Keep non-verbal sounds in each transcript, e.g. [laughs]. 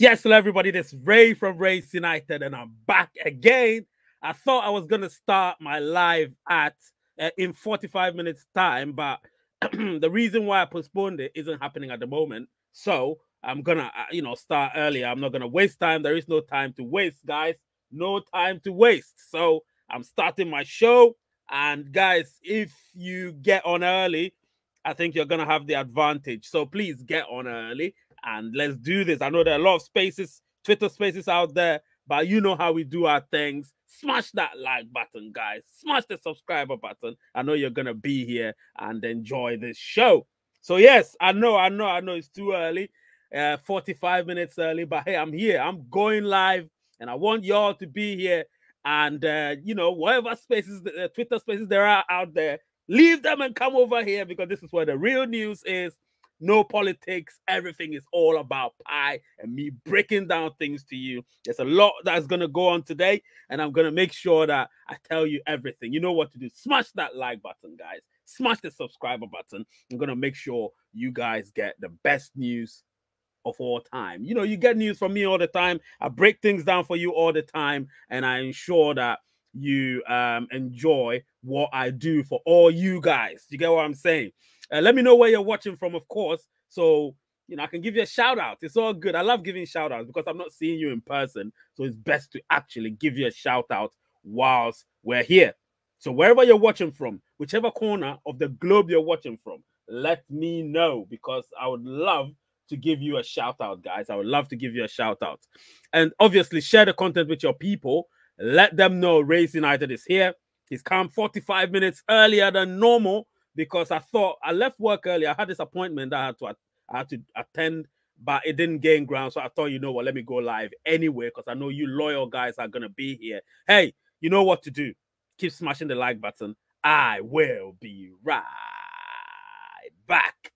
Yes, hello everybody. This is Ray from Rays United, and I'm back again. I thought I was gonna start my live at uh, in 45 minutes time, but [clears throat] the reason why I postponed it isn't happening at the moment. So I'm gonna, uh, you know, start earlier. I'm not gonna waste time. There is no time to waste, guys. No time to waste. So I'm starting my show, and guys, if you get on early, I think you're gonna have the advantage. So please get on early and let's do this. I know there are a lot of spaces, Twitter spaces out there, but you know how we do our things. Smash that like button, guys. Smash the subscriber button. I know you're gonna be here and enjoy this show. So yes, I know, I know, I know it's too early, uh, 45 minutes early, but hey, I'm here. I'm going live, and I want y'all to be here. And uh, you know, whatever spaces, uh, Twitter spaces there are out there, leave them and come over here because this is where the real news is no politics. Everything is all about pie and me breaking down things to you. There's a lot that's going to go on today, and I'm going to make sure that I tell you everything. You know what to do. Smash that like button, guys. Smash the subscriber button. I'm going to make sure you guys get the best news of all time. You know, you get news from me all the time. I break things down for you all the time, and I ensure that you um, enjoy what I do for all you guys. You get what I'm saying? Uh, let me know where you're watching from, of course. So, you know, I can give you a shout out. It's all good. I love giving shout outs because I'm not seeing you in person. So it's best to actually give you a shout out whilst we're here. So wherever you're watching from, whichever corner of the globe you're watching from, let me know because I would love to give you a shout out, guys. I would love to give you a shout out. And obviously, share the content with your people. Let them know Rays United is here. He's come 45 minutes earlier than normal because I thought I left work early. I had this appointment that I had to I had to attend, but it didn't gain ground. So I thought, you know what, let me go live anyway because I know you loyal guys are gonna be here. Hey, you know what to do. Keep smashing the like button. I will be right back.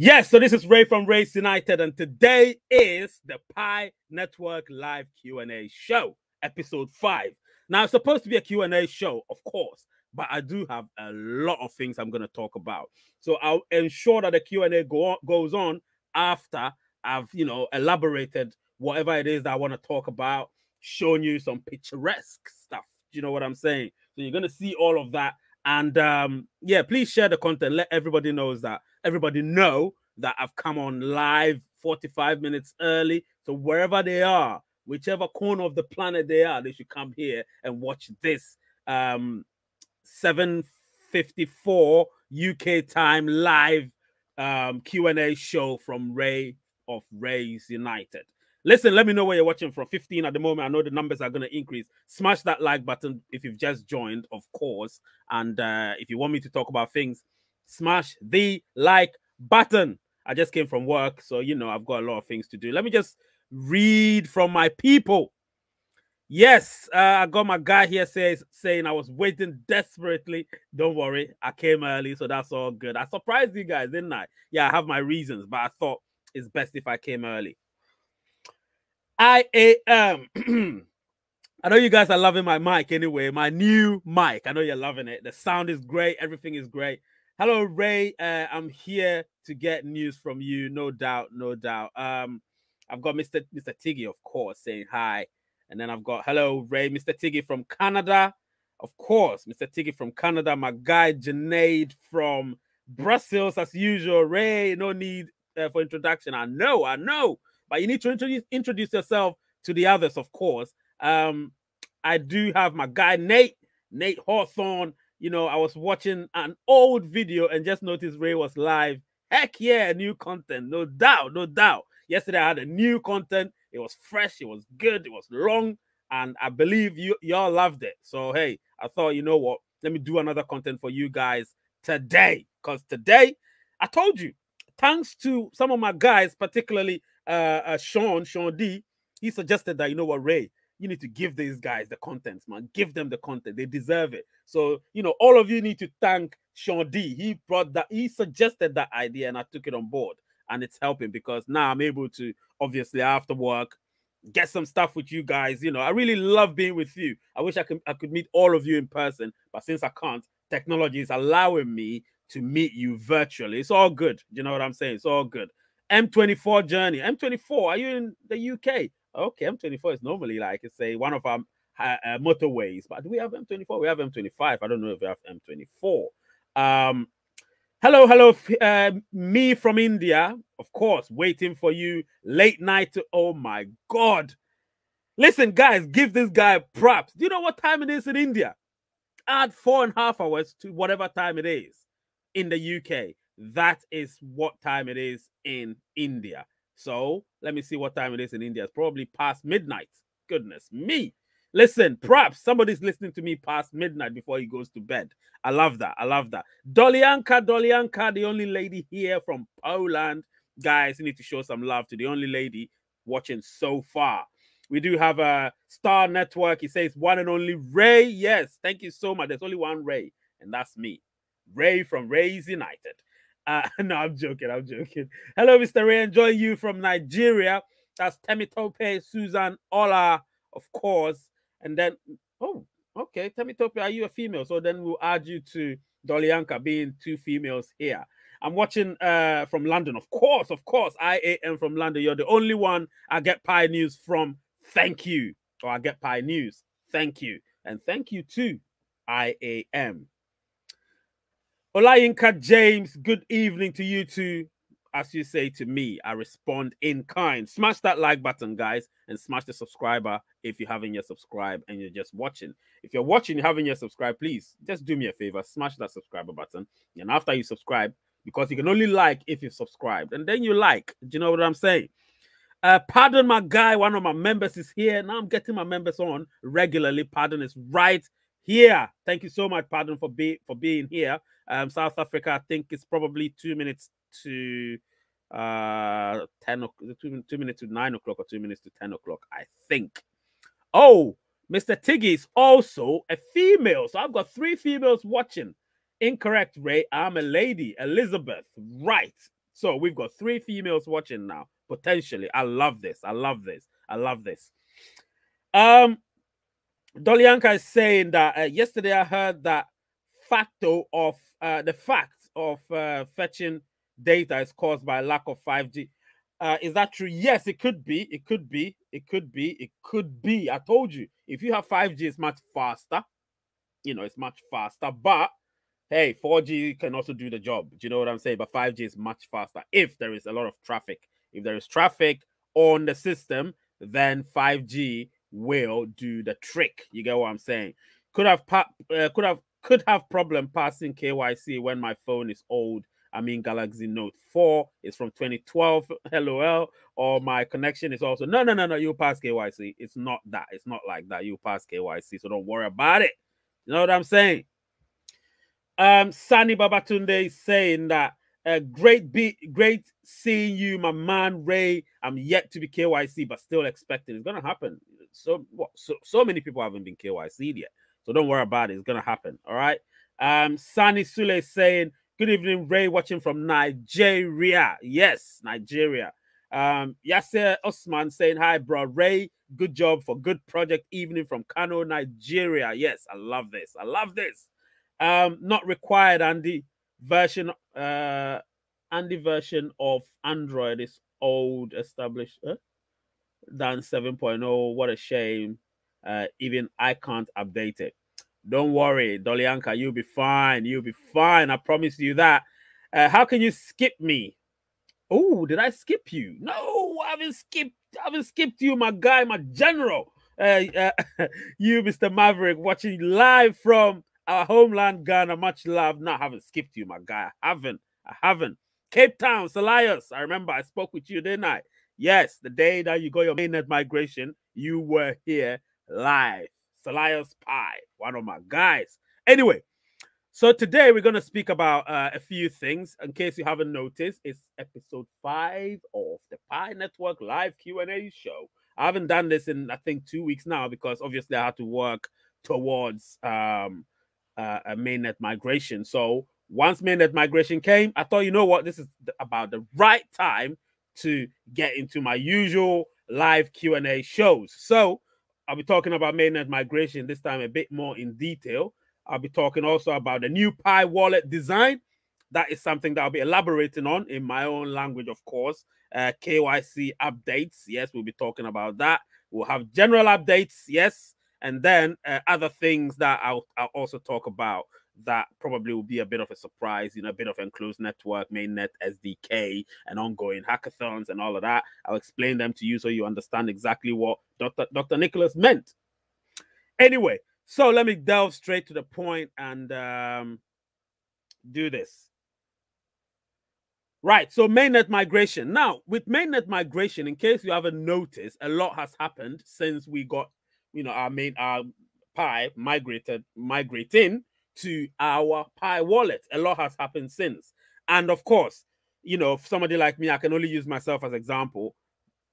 Yes, so this is Ray from Rays United, and today is the Pi Network Live Q&A show, episode five. Now, it's supposed to be a Q&A show, of course, but I do have a lot of things I'm going to talk about. So I'll ensure that the Q&A go goes on after I've, you know, elaborated whatever it is that I want to talk about, showing you some picturesque stuff. Do you know what I'm saying? So you're going to see all of that. And um, yeah, please share the content. Let everybody knows that everybody know that I've come on live 45 minutes early. So wherever they are, whichever corner of the planet they are, they should come here and watch this um 754 UK time live um Q&A show from Ray of Rays United. Listen, let me know where you're watching from. 15 at the moment. I know the numbers are going to increase. Smash that like button if you've just joined, of course. And uh, if you want me to talk about things smash the like button. I just came from work, so you know I've got a lot of things to do. Let me just read from my people. Yes, uh, I got my guy here says saying I was waiting desperately. Don't worry, I came early, so that's all good. I surprised you guys, didn't I? Yeah, I have my reasons, but I thought it's best if I came early. I am. [clears throat] I know you guys are loving my mic anyway, my new mic. I know you're loving it. The sound is great, everything is great. Hello, Ray. Uh, I'm here to get news from you, no doubt, no doubt. Um, I've got Mr. Mr. Tiggy, of course, saying hi, and then I've got hello, Ray, Mr. Tiggy from Canada, of course, Mr. Tiggy from Canada. My guy Junaid from Brussels, as usual. Ray, no need uh, for introduction. I know, I know, but you need to introduce introduce yourself to the others, of course. Um, I do have my guy Nate, Nate Hawthorne you know, I was watching an old video and just noticed Ray was live. Heck yeah, new content, no doubt, no doubt. Yesterday I had a new content. It was fresh, it was good, it was long, and I believe you y'all loved it. So hey, I thought, you know what? Let me do another content for you guys today. Because today, I told you, thanks to some of my guys, particularly uh, uh, Sean, Sean D, he suggested that, you know what, Ray, you need to give these guys the content, man. Give them the content. They deserve it. So, you know, all of you need to thank Sean D. He brought that, he suggested that idea and I took it on board. And it's helping because now I'm able to obviously after work get some stuff with you guys. You know, I really love being with you. I wish I could I could meet all of you in person, but since I can't, technology is allowing me to meet you virtually. It's all good. You know what I'm saying? It's all good. M24 journey. M24, are you in the UK? Okay, M24 is normally like I say one of our uh, uh, motorways, but do we have M24? We have M25. I don't know if we have M24. Um, hello, hello, uh, me from India, of course, waiting for you late night. To, oh my God. Listen, guys, give this guy props. Do you know what time it is in India? Add four and a half hours to whatever time it is in the UK. That is what time it is in India. So let me see what time it is in India. It's probably past midnight. Goodness me. Listen, hmm. perhaps somebody's listening to me past midnight before he goes to bed. I love that. I love that. Dolianka, Dolianka, the only lady here from Poland. Guys, you need to show some love to the only lady watching so far. We do have a Star Network. He says one and only Ray. Yes, thank you so much. There's only one Ray, and that's me. Ray from Rays United. Uh, [laughs] no, I'm joking. I'm joking. Hello, Mr. Ray. Enjoy you from Nigeria. That's Temitope, Susan, Ola, of course. And then, oh, okay, Temitope, are you a female? So then we'll add you to Dolianka being two females here. I'm watching uh from London, of course, of course. I am from London. You're the only one I get pie news from. Thank you. Or I get pie news. Thank you. And thank you to IAM. Olayinka James, good evening to you too. As you say to me, I respond in kind. Smash that like button, guys, and smash the subscriber if you haven't yet subscribed and you're just watching. If you're watching, you haven't yet subscribed, please just do me a favor, smash that subscriber button. And after you subscribe, because you can only like if you subscribed, and then you like. Do you know what I'm saying? Uh, pardon my guy, one of my members is here. Now I'm getting my members on regularly. Pardon is right here. Thank you so much, Pardon, for being for being here. Um, South Africa, I think it's probably two minutes to uh 10 two, two minutes to nine o'clock or two minutes to 10 o'clock, I think. Oh, Mr. Tiggy is also a female. So I've got three females watching. Incorrect, Ray. I'm a lady, Elizabeth. Right. So we've got three females watching now, potentially. I love this. I love this. I love this. Um, Dolianka is saying that uh, yesterday I heard that facto of uh, the fact of uh, fetching data is caused by lack of 5G. Uh, is that true? Yes, it could be. It could be. It could be. It could be. I told you, if you have 5G, it's much faster. You know, it's much faster. But hey, 4G can also do the job. Do you know what I'm saying? But 5G is much faster if there is a lot of traffic. If there is traffic on the system, then 5G will do the trick. You get what I'm saying? Could have uh, could have could have problem passing KYC when my phone is old. I mean, Galaxy Note 4 is from 2012, LOL, [laughs] or my connection is also no, no, no, no. You pass KYC. It's not that. It's not like that. You pass KYC, so don't worry about it. You know what I'm saying? Um, Sani Babatunde is saying that uh, great be great seeing you, my man Ray. I'm yet to be KYC, but still expecting it's gonna happen. So what? So so many people haven't been KYC'd yet. So don't worry about it. It's gonna happen. All right. Um, Sani Sule saying, Good evening, Ray, watching from Nigeria. Yes, Nigeria. Um, Yasser Osman saying, Hi, bro. Ray, good job for good project evening from Kano, Nigeria. Yes, I love this. I love this. Um, not required, Andy. Version uh Andy version of Android is old established uh, than 7.0. What a shame. Uh, even I can't update it. Don't worry, Dolianka, you'll be fine. You'll be fine. I promise you that. Uh, how can you skip me? Oh, did I skip you? No, I haven't skipped. I haven't skipped you, my guy, my general. Uh, uh, [laughs] you, Mr. Maverick, watching live from our homeland, Ghana. Much love. No, I haven't skipped you, my guy. I haven't. I haven't. Cape Town, Salias. I remember I spoke with you, didn't I? Yes, the day that you got your mainnet migration, you were here live. Salias Pie, one of my guys. Anyway, So today we're going to speak about uh, a few things. In case you haven't noticed, it's episode five of the Pi Network live Q and A show. I haven't done this in I think two weeks now because obviously I had to work towards um, uh, a mainnet migration. So once mainnet migration came, I thought, you know what, this is about the right time to get into my usual live Q and A shows. So I'll be talking about mainnet migration this time a bit more in detail. I'll be talking also about the new Pi wallet design. That is something that I'll be elaborating on in my own language, of course. Uh, KYC updates. Yes, we'll be talking about that. We'll have general updates. Yes. And then uh, other things that I'll, I'll also talk about that probably will be a bit of a surprise, you know, a bit of enclosed network, mainnet SDK, and ongoing hackathons and all of that. I'll explain them to you so you understand exactly what Dr. Dr. Nicolas meant. Anyway, so let me delve straight to the point and um, do this. Right, so mainnet migration. Now, with mainnet migration, in case you haven't noticed, a lot has happened since we got, you know, our main our Pi migrated migrating to our Pi wallet. A lot has happened since, and of course, you know, somebody like me, I can only use myself as example.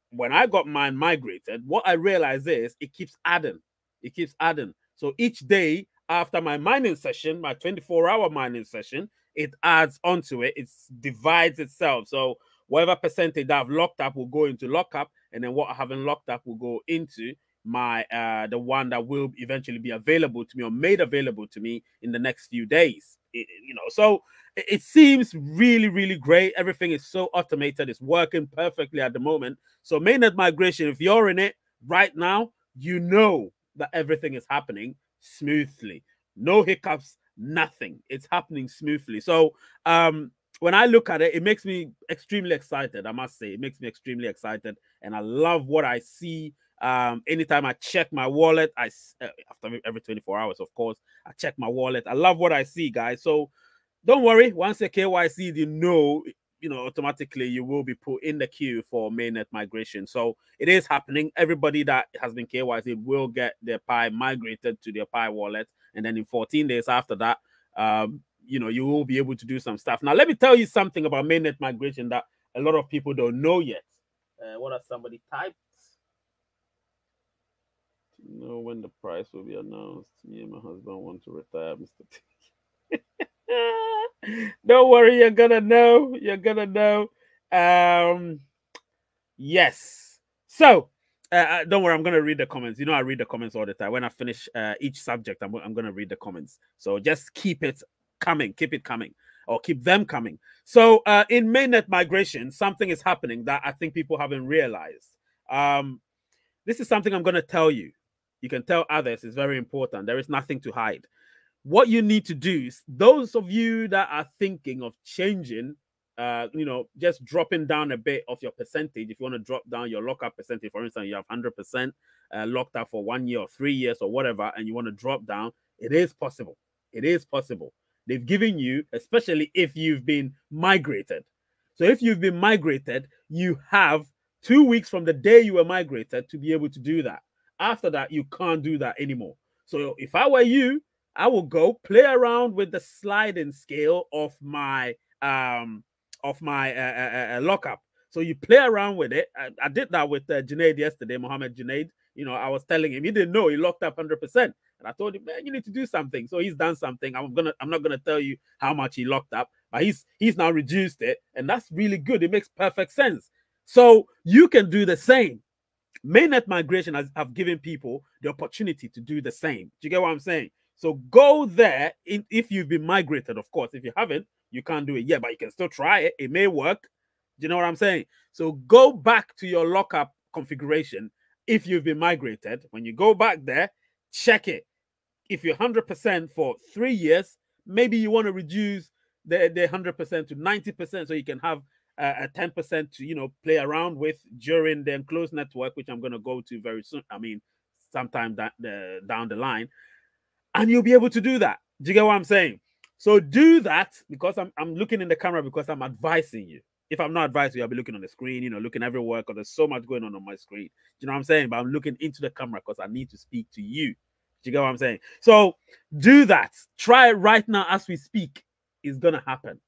When I got mine migrated, what I realized is it keeps adding, it keeps adding. So each day after my mining session, my 24 hour mining session, it adds onto it, it divides itself. So whatever percentage I've locked up will go into lockup, and then what I haven't locked up will go into my uh the one that will eventually be available to me or made available to me in the next few days. It, you know, so it, it seems really, really great. Everything is so automated, it's working perfectly at the moment. So mainnet migration, if you're in it right now, you know that everything is happening smoothly. No hiccups, nothing. It's happening smoothly. So um when I look at it, it makes me extremely excited. I must say, it makes me extremely excited, and I love what I see. Um, anytime I check my wallet, I uh, after every 24 hours, of course, I check my wallet. I love what I see, guys. So don't worry. Once the KYC, you know you know, automatically you will be put in the queue for mainnet migration. So it is happening. Everybody that has been KYC will get their Pi migrated to their Pi wallet. And then in 14 days after that, um, you know, you will be able to do some stuff. Now, let me tell you something about mainnet migration that a lot of people don't know yet. Uh, what has somebody typed? Know when the price will be announced. Me and my husband want to retire, Mr. T. [laughs] Don't worry, you're gonna know. You're gonna know. Um, yes. So, uh, uh, don't worry. I'm gonna read the comments. You know, I read the comments all the time. When I finish uh, each subject, I'm, I'm gonna read the comments. So just keep it coming. Keep it coming, or keep them coming. So, uh, in mainnet migration, something is happening that I think people haven't realized. Um, this is something I'm gonna tell you. You can tell others. It's very important. There is nothing to hide. What you need to do is those of you that are thinking of changing uh you know just dropping down a bit of your percentage. If you want to drop down your lockup percentage for instance you have 100% uh, locked up for one year or three years or whatever and you want to drop down it is possible. It is possible. They've given you especially if you've been migrated. So if you've been migrated you have two weeks from the day you were migrated to be able to do that after that you can't do that anymore so if i were you I will go play around with the sliding scale of my um of my uh, uh, uh, lockup. So you play around with it. I, I did that with uh, Junaid yesterday, Mohammed Junaid. You know, I was telling him he didn't know he locked up 100%. And I told him, man, you need to do something. So he's done something. I'm gonna, I'm not gonna tell you how much he locked up, but he's he's now reduced it, and that's really good. It makes perfect sense. So you can do the same. Mainnet migration has have given people the opportunity to do the same. Do you get what I'm saying? So go there in, if you've been migrated, of course. If you haven't, you can't do it yet, but you can still try it. It may work. Do you know what I'm saying? So go back to your lockup configuration if you've been migrated. When you go back there, check it. If you're 100% for three years, maybe you want to reduce the, the 100% to 90% so you can have a 10% to, you know, play around with during the enclosed network, which I'm going to go to very soon. I mean, sometime that, the, down the line and you'll be able to do that. Do you get what I'm saying? So do that because I'm, I'm looking in the camera because I'm advising you. If I'm not advising you, I'll be looking on the screen, you know, looking everywhere because there's so much going on on my screen. Do you know what I'm saying? But I'm looking into the camera because I need to speak to you. Do you get what I'm saying? So do that. Try it right now as we speak. It's gonna happen.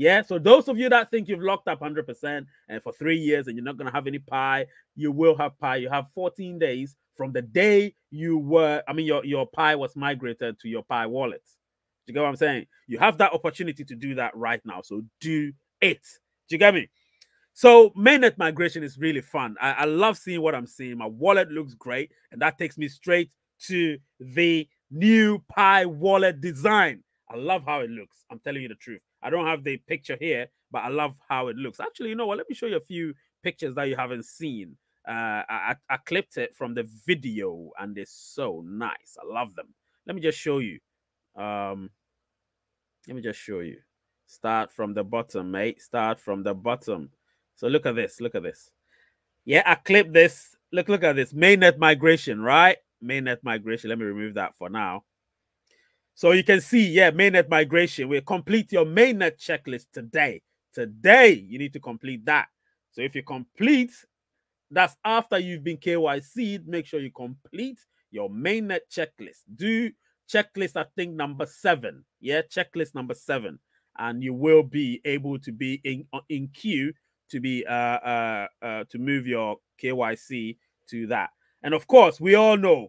Yeah. So those of you that think you've locked up 100% and for three years and you're not gonna have any pie, you will have pie. You have 14 days from the day you were. I mean, your your Pi was migrated to your Pi wallet. Do you get what I'm saying? You have that opportunity to do that right now. So do it. Do you get me? So mainnet migration is really fun. I, I, love seeing what I'm seeing. My wallet looks great, and that takes me straight to the new Pi wallet design. I love how it looks. I'm telling you the truth. I don't have the picture here, but I love how it looks. Actually, you know what? Let me show you a few pictures that you haven't seen. Uh, I, I clipped it from the video, and they're so nice. I love them. Let me just show you. Um, let me just show you. Start from the bottom, mate. Start from the bottom. So look at this. Look at this. Yeah, I clipped this. Look, look at this. Mainnet migration, right? Mainnet migration. Let me remove that for now. So you can see, yeah, mainnet migration. We complete your mainnet checklist today. Today, you need to complete that. So if you complete, that's after you've been KYC'd, make sure you complete your mainnet checklist. Do checklist, I think, number seven. Yeah, checklist number seven. And you will be able to be in, uh, in queue to be uh, uh, uh, to move your KYC to that. And of course, we all know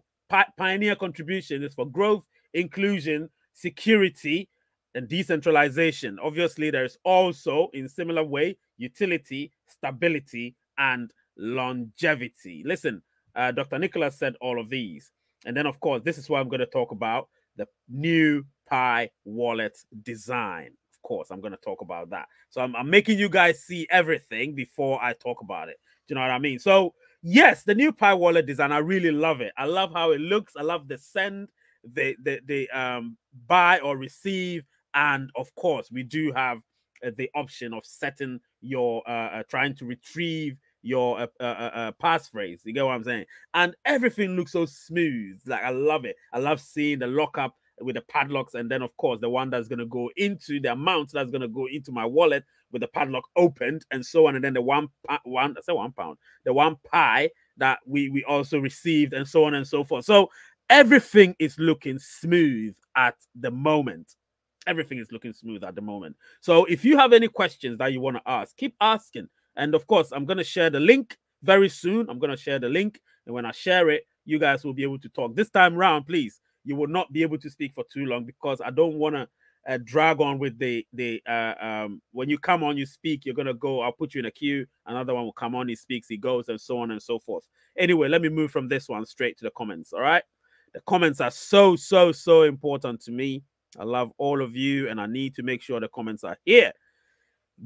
Pioneer contribution is for growth, inclusion, security, and decentralization. Obviously, there's also, in similar way, utility, stability, and longevity. Listen, uh, Dr. Nicolas said all of these. And then, of course, this is what I'm going to talk about the new Pi wallet design. Of course, I'm going to talk about that. So I'm, I'm making you guys see everything before I talk about it. Do you know what I mean? So, yes, the new Pi wallet design, I really love it. I love how it looks. I love the send, the, they, the um, buy or receive. And of course, we do have uh, the option of setting your, uh, uh trying to retrieve your uh, uh, uh, uh, passphrase. You get what I'm saying? And everything looks so smooth. Like I love it. I love seeing the lockup with the padlocks, and then of course the one that's gonna go into the amount that's gonna go into my wallet with the padlock opened, and so on. And then the one one, I say one pound, the one pie that we we also received, and so on and so forth. So everything is looking smooth at the moment. Everything is looking smooth at the moment. So if you have any questions that you want to ask, keep asking. And of course, I'm going to share the link very soon. I'm going to share the link. And when I share it, you guys will be able to talk. This time round, please, you will not be able to speak for too long because I don't want to uh, drag on with the the uh, um when you come on you speak you're gonna go i'll put you in a queue another one will come on he speaks he goes and so on and so forth anyway let me move from this one straight to the comments all right the comments are so so so important to me i love all of you and i need to make sure the comments are here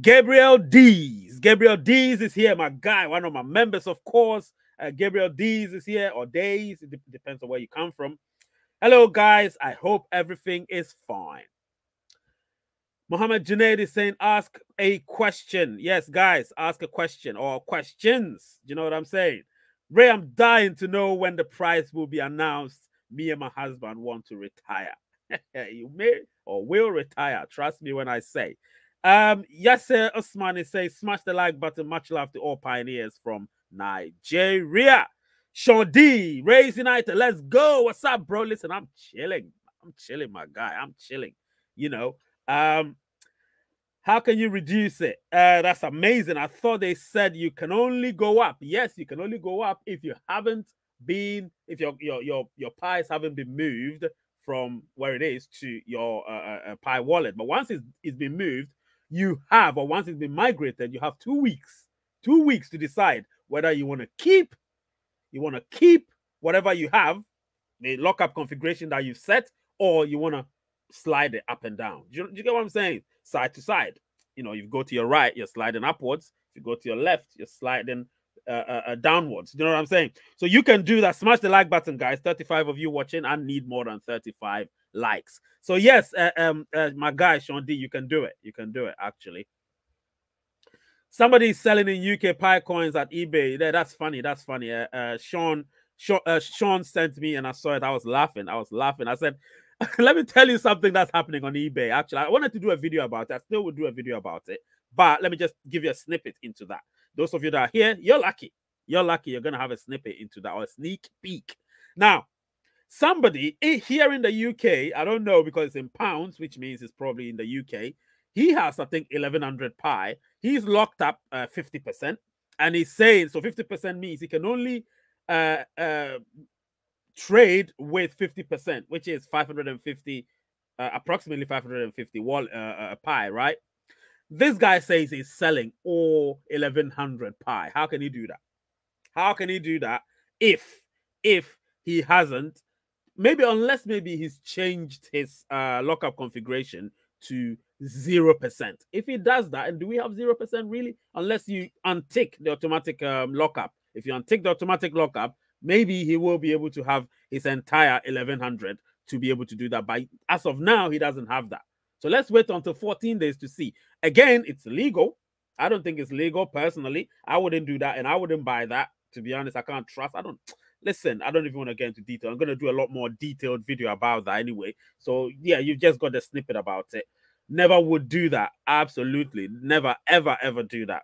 Gabriel Dees. Gabriel Dees is here, my guy, one of my members, of course. Uh, Gabriel Dees is here, or Days. It depends on where you come from. Hello, guys. I hope everything is fine. Mohammed Junaid is saying, ask a question. Yes, guys, ask a question or questions. Do you know what I'm saying? Ray, I'm dying to know when the price will be announced. Me and my husband want to retire. [laughs] you may or will retire. Trust me when I say. Um, Yasser Osman is saying, smash the like button. Much love to all pioneers from Nigeria. Sean D, Rays United, let's go. What's up, bro? Listen, I'm chilling. I'm chilling, my guy. I'm chilling. You know, um, how can you reduce it? Uh, that's amazing. I thought they said you can only go up. Yes, you can only go up if you haven't been, if your your your your pies haven't been moved from where it is to your uh, uh, uh wallet. But once it's, it's been moved, you have, or once it's been migrated, you have two weeks, two weeks to decide whether you want to keep, you want to keep whatever you have, the lockup configuration that you've set, or you want to slide it up and down. Do you, do you, get what I'm saying? Side to side. You know, you go to your right, you're sliding upwards. If you go to your left, you're sliding uh, uh, uh, downwards. You know what I'm saying? So you can do that. Smash the like button, guys. 35 of you watching. I need more than 35 likes. So yes, uh, um, uh, my guy Sean D, you can do it. You can do it actually. Somebody's selling in UK Pi coins at eBay. Yeah, that's funny. That's funny. Uh, Sean, Sean, Sean sent me and I saw it. I was laughing. I was laughing. I said, [laughs] "Let me tell you something that's happening on eBay." Actually, I wanted to do a video about it. I still would do a video about it, but let me just give you a snippet into that. Those of you that are here, you're lucky. You're lucky. You're gonna have a snippet into that or a sneak peek. Now, somebody here in the UK, I don't know because it's in pounds, which means it's probably in the UK. He has, I think, 1100 pi. He's locked up uh, 50%. And he's saying, so 50% means he can only uh, uh, trade with 50%, which is 550, uh, approximately 550 wall uh, uh, pi, right? This guy says he's selling all 1100 pi. How can he do that? How can he do that if if he hasn't maybe unless maybe he's changed his uh lockup configuration to zero percent. If he does that, and do we have zero percent really? Unless you untick the automatic um, lockup. If you untick the automatic lockup, maybe he will be able to have his entire 1100 to be able to do that. But as of now, he doesn't have that. So let's wait until 14 days to see. Again, it's legal. I don't think it's legal personally. I wouldn't do that and I wouldn't buy that. To be honest, I can't trust. I don't listen. I don't even want to get into detail. I'm going to do a lot more detailed video about that anyway. So yeah, you've just got a snippet about it. Never would do that. Absolutely. Never, ever, ever do that.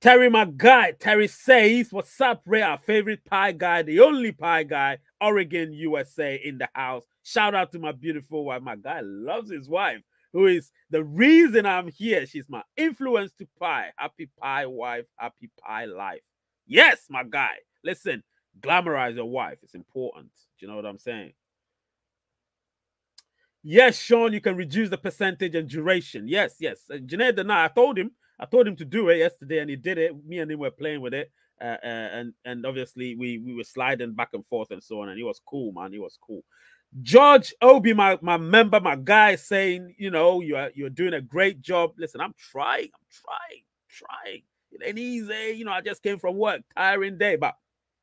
Terry, my guy. Terry says, What's up, Ray? Our favorite pie guy, the only pie guy, Oregon, USA, in the house. Shout out to my beautiful wife. My guy loves his wife, who is the reason I'm here. She's my influence to pie. Happy pie wife, happy pie life. Yes, my guy. Listen, glamorize your wife. It's important. Do you know what I'm saying? Yes, Sean, you can reduce the percentage and duration. Yes, yes. Uh, Junaid and I, I told him, I told him to do it yesterday, and he did it. Me and him were playing with it, uh, uh, and and obviously we we were sliding back and forth and so on, and he was cool, man. He was cool. George Obi, my my member, my guy, saying, you know, you're you're doing a great job. Listen, I'm trying, I'm trying, trying. It ain't easy, you know. I just came from work, tiring day, but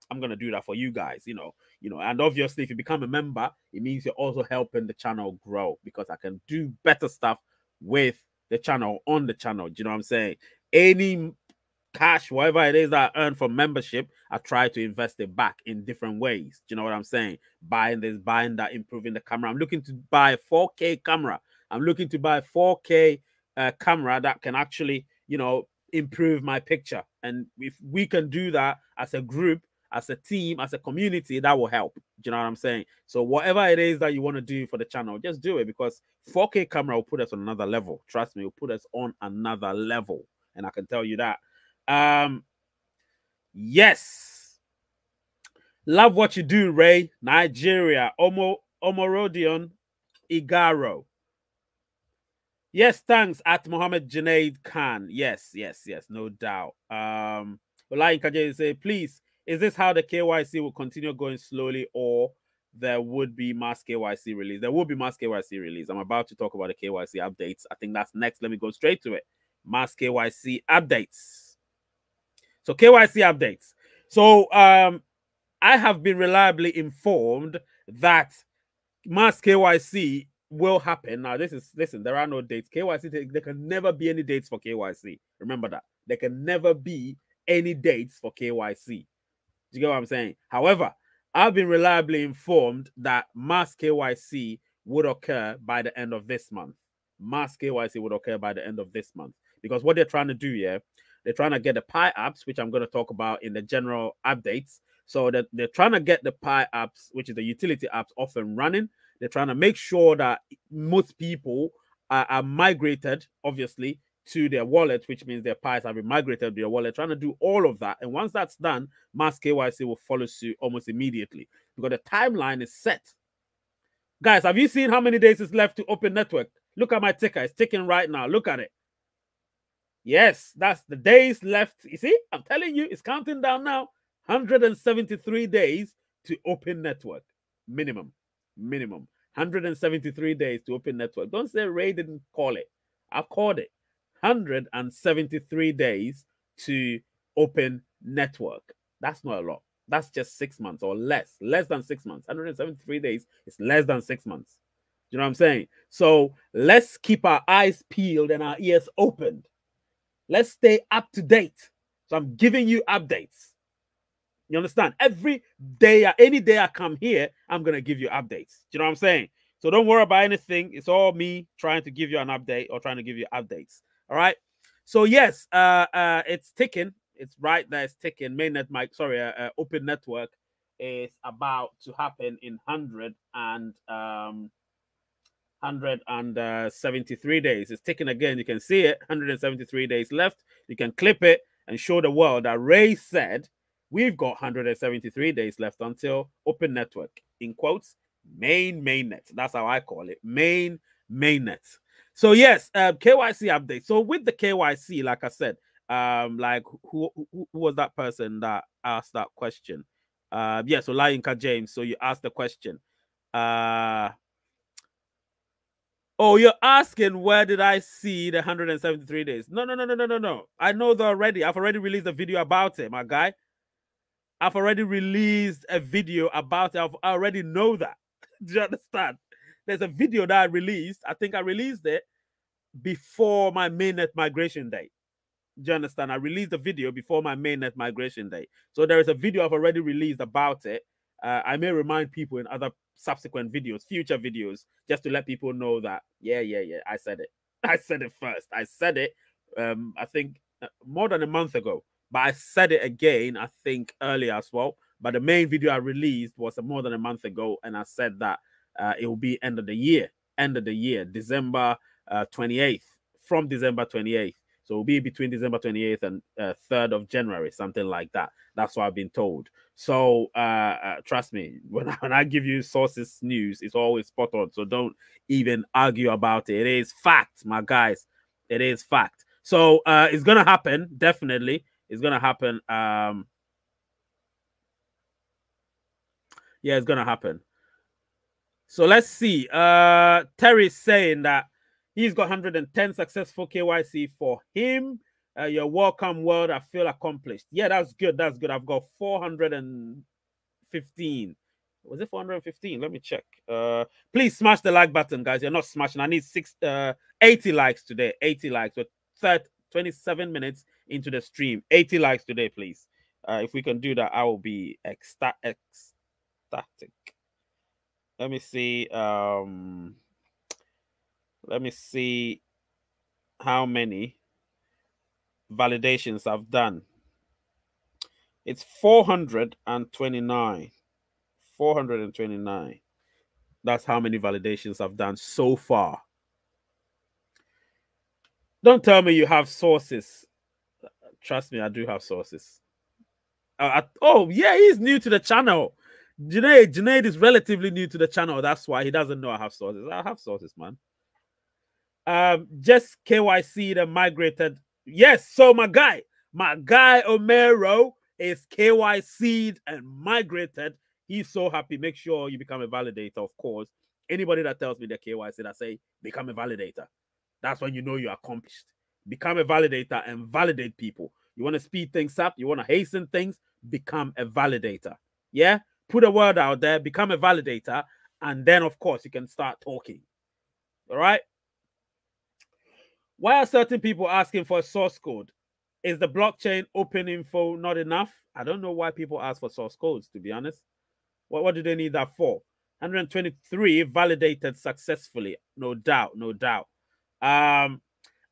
I'm gonna do that for you guys, you know you know and obviously if you become a member it means you're also helping the channel grow because i can do better stuff with the channel on the channel do you know what i'm saying any cash whatever it is that i earn from membership i try to invest it back in different ways do you know what i'm saying buying this buying that improving the camera i'm looking to buy a 4k camera i'm looking to buy a 4k uh, camera that can actually you know improve my picture and if we can do that as a group as a team, as a community, that will help. Do you know what I'm saying? So whatever it is that you want to do for the channel, just do it because 4K camera will put us on another level. Trust me, will put us on another level. And I can tell you that. Um, yes. Love what you do, Ray. Nigeria. Omo Omorodion Igaro. Yes, thanks at Mohammed Junaid Khan. Yes, yes, yes, no doubt. Um, Olai Kaje say, please is this how the KYC will continue going slowly, or there would be mass KYC release? There will be mass KYC release. I'm about to talk about the KYC updates. I think that's next. Let me go straight to it. Mass KYC updates. So KYC updates. So um, I have been reliably informed that mass KYC will happen. Now, this is listen, there are no dates. KYC, there can never be any dates for KYC. Remember that. There can never be any dates for KYC. Do you get what I'm saying? However, I've been reliably informed that mass KYC would occur by the end of this month. Mass KYC would occur by the end of this month because what they're trying to do, yeah, they're trying to get the Pi apps, which I'm going to talk about in the general updates. So that they're trying to get the Pi apps, which is the utility apps, off and running. They're trying to make sure that most people are, are migrated, obviously, to their wallet, which means their pies have been migrated to their wallet, trying to do all of that. And once that's done, mass KYC will follow suit almost immediately because the timeline is set. Guys, have you seen how many days is left to open network? Look at my ticker, it's ticking right now. Look at it. Yes, that's the days left. You see, I'm telling you, it's counting down now. 173 days to open network minimum. Minimum 173 days to open network. Don't say Ray didn't call it. I've called it. 173 days to open network. That's not a lot. That's just six months or less, less than six months. 173 days is less than six months. You know what I'm saying? So let's keep our eyes peeled and our ears opened. Let's stay up to date. So I'm giving you updates. You understand? Every day, any day I come here, I'm gonna give you updates. Do you know what I'm saying? So don't worry about anything. It's all me trying to give you an update or trying to give you updates. All right. So yes, uh, uh, it's ticking. It's right there. It's ticking. Mainnet mic. Sorry, uh, uh, open network. is about to happen in 100 and um 173 uh, days. It's ticking again. You can see it. 173 days left. You can clip it and show the world that Ray said we've got 173 days left until Open Network, in quotes, main mainnet. That's how I call it, main mainnet. So yes, um, KYC update. So with the KYC, like I said, um, like who, who, who was that person that asked that question? Uh, yeah, so Layinka James. So you asked the question. Uh, Oh, you're asking where did I see the 173 days? No, no, no, no, no, no, no. I know that already. I've already released a video about it, my guy. I've already released a video about it. I've, I already know that. [laughs] Do you understand? There's a video that I released. I think I released it before my mainnet migration day. Do you understand? I released the video before my mainnet migration day. So there is a video I've already released about it. Uh, I may remind people in other subsequent videos, future videos, just to let people know that, yeah, yeah, yeah, I said it. [laughs] I said it first. I said it, um, I think uh, more than a month ago, but I said it again, I think earlier as well. But the main video I released was more than a month ago, and I said that uh, it will be end of the year, end of the year, December uh, 28th, from December 28th. So it'll be between December 28th and uh, 3rd of January, something like that. That's what I've been told. So uh, uh, trust me, [laughs] when I, when I give you sources news, it's always spot on. So don't even argue about it. It is fact, my guys. It is fact. So uh, it's gonna happen. Definitely, it's gonna happen. Um, yeah, it's gonna happen. So let's see. Uh, Terry's saying that He's got 110 successful KYC for him. Uh, you're welcome, world. I feel accomplished. Yeah, that's good. That's good. I've got 415. Was it 415? Let me check. Uh, please smash the like button, guys. You're not smashing. I need six, uh, 80 likes today. 80 likes. So 30, 27 minutes into the stream. 80 likes today, please. Uh, if we can do that, I will be ecstatic. Let me see. Um, let me see how many validations I've done. It's 429. 429. That's how many validations I've done so far. Don't tell me you have sources. Trust me, I do have sources. Uh, I, oh, yeah, he's new to the channel. Junaid, Junaid is relatively new to the channel. That's why he doesn't know I have sources. I have sources, man. Um, just KYC that migrated. Yes, so my guy, my guy Omero is KYC'd and migrated. He's so happy. Make sure you become a validator, of course. Anybody that tells me they're KYC, I say become a validator. That's when you know you're accomplished. Become a validator and validate people. You want to speed things up, you want to hasten things, become a validator. Yeah, put a word out there, become a validator, and then of course you can start talking. All right. Why are certain people asking for a source code? Is the blockchain open info not enough? I don't know why people ask for source codes, to be honest. What, what do they need that for? 123 validated successfully. No doubt, no doubt. Um,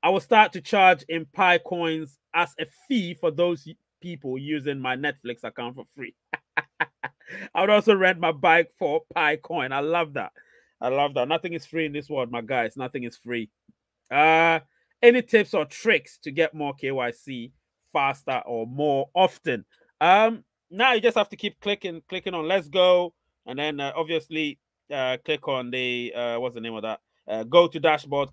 I will start to charge in Pi coins as a fee for those people using my Netflix account for free. [laughs] I would also rent my bike for Pi coin. I love that. I love that. Nothing is free in this world, my guys. Nothing is free. Uh any tips or tricks to get more KYC faster or more often? Um, now you just have to keep clicking, clicking on let's go, and then uh, obviously uh, click on the uh, what's the name of that? Uh, go to dashboard.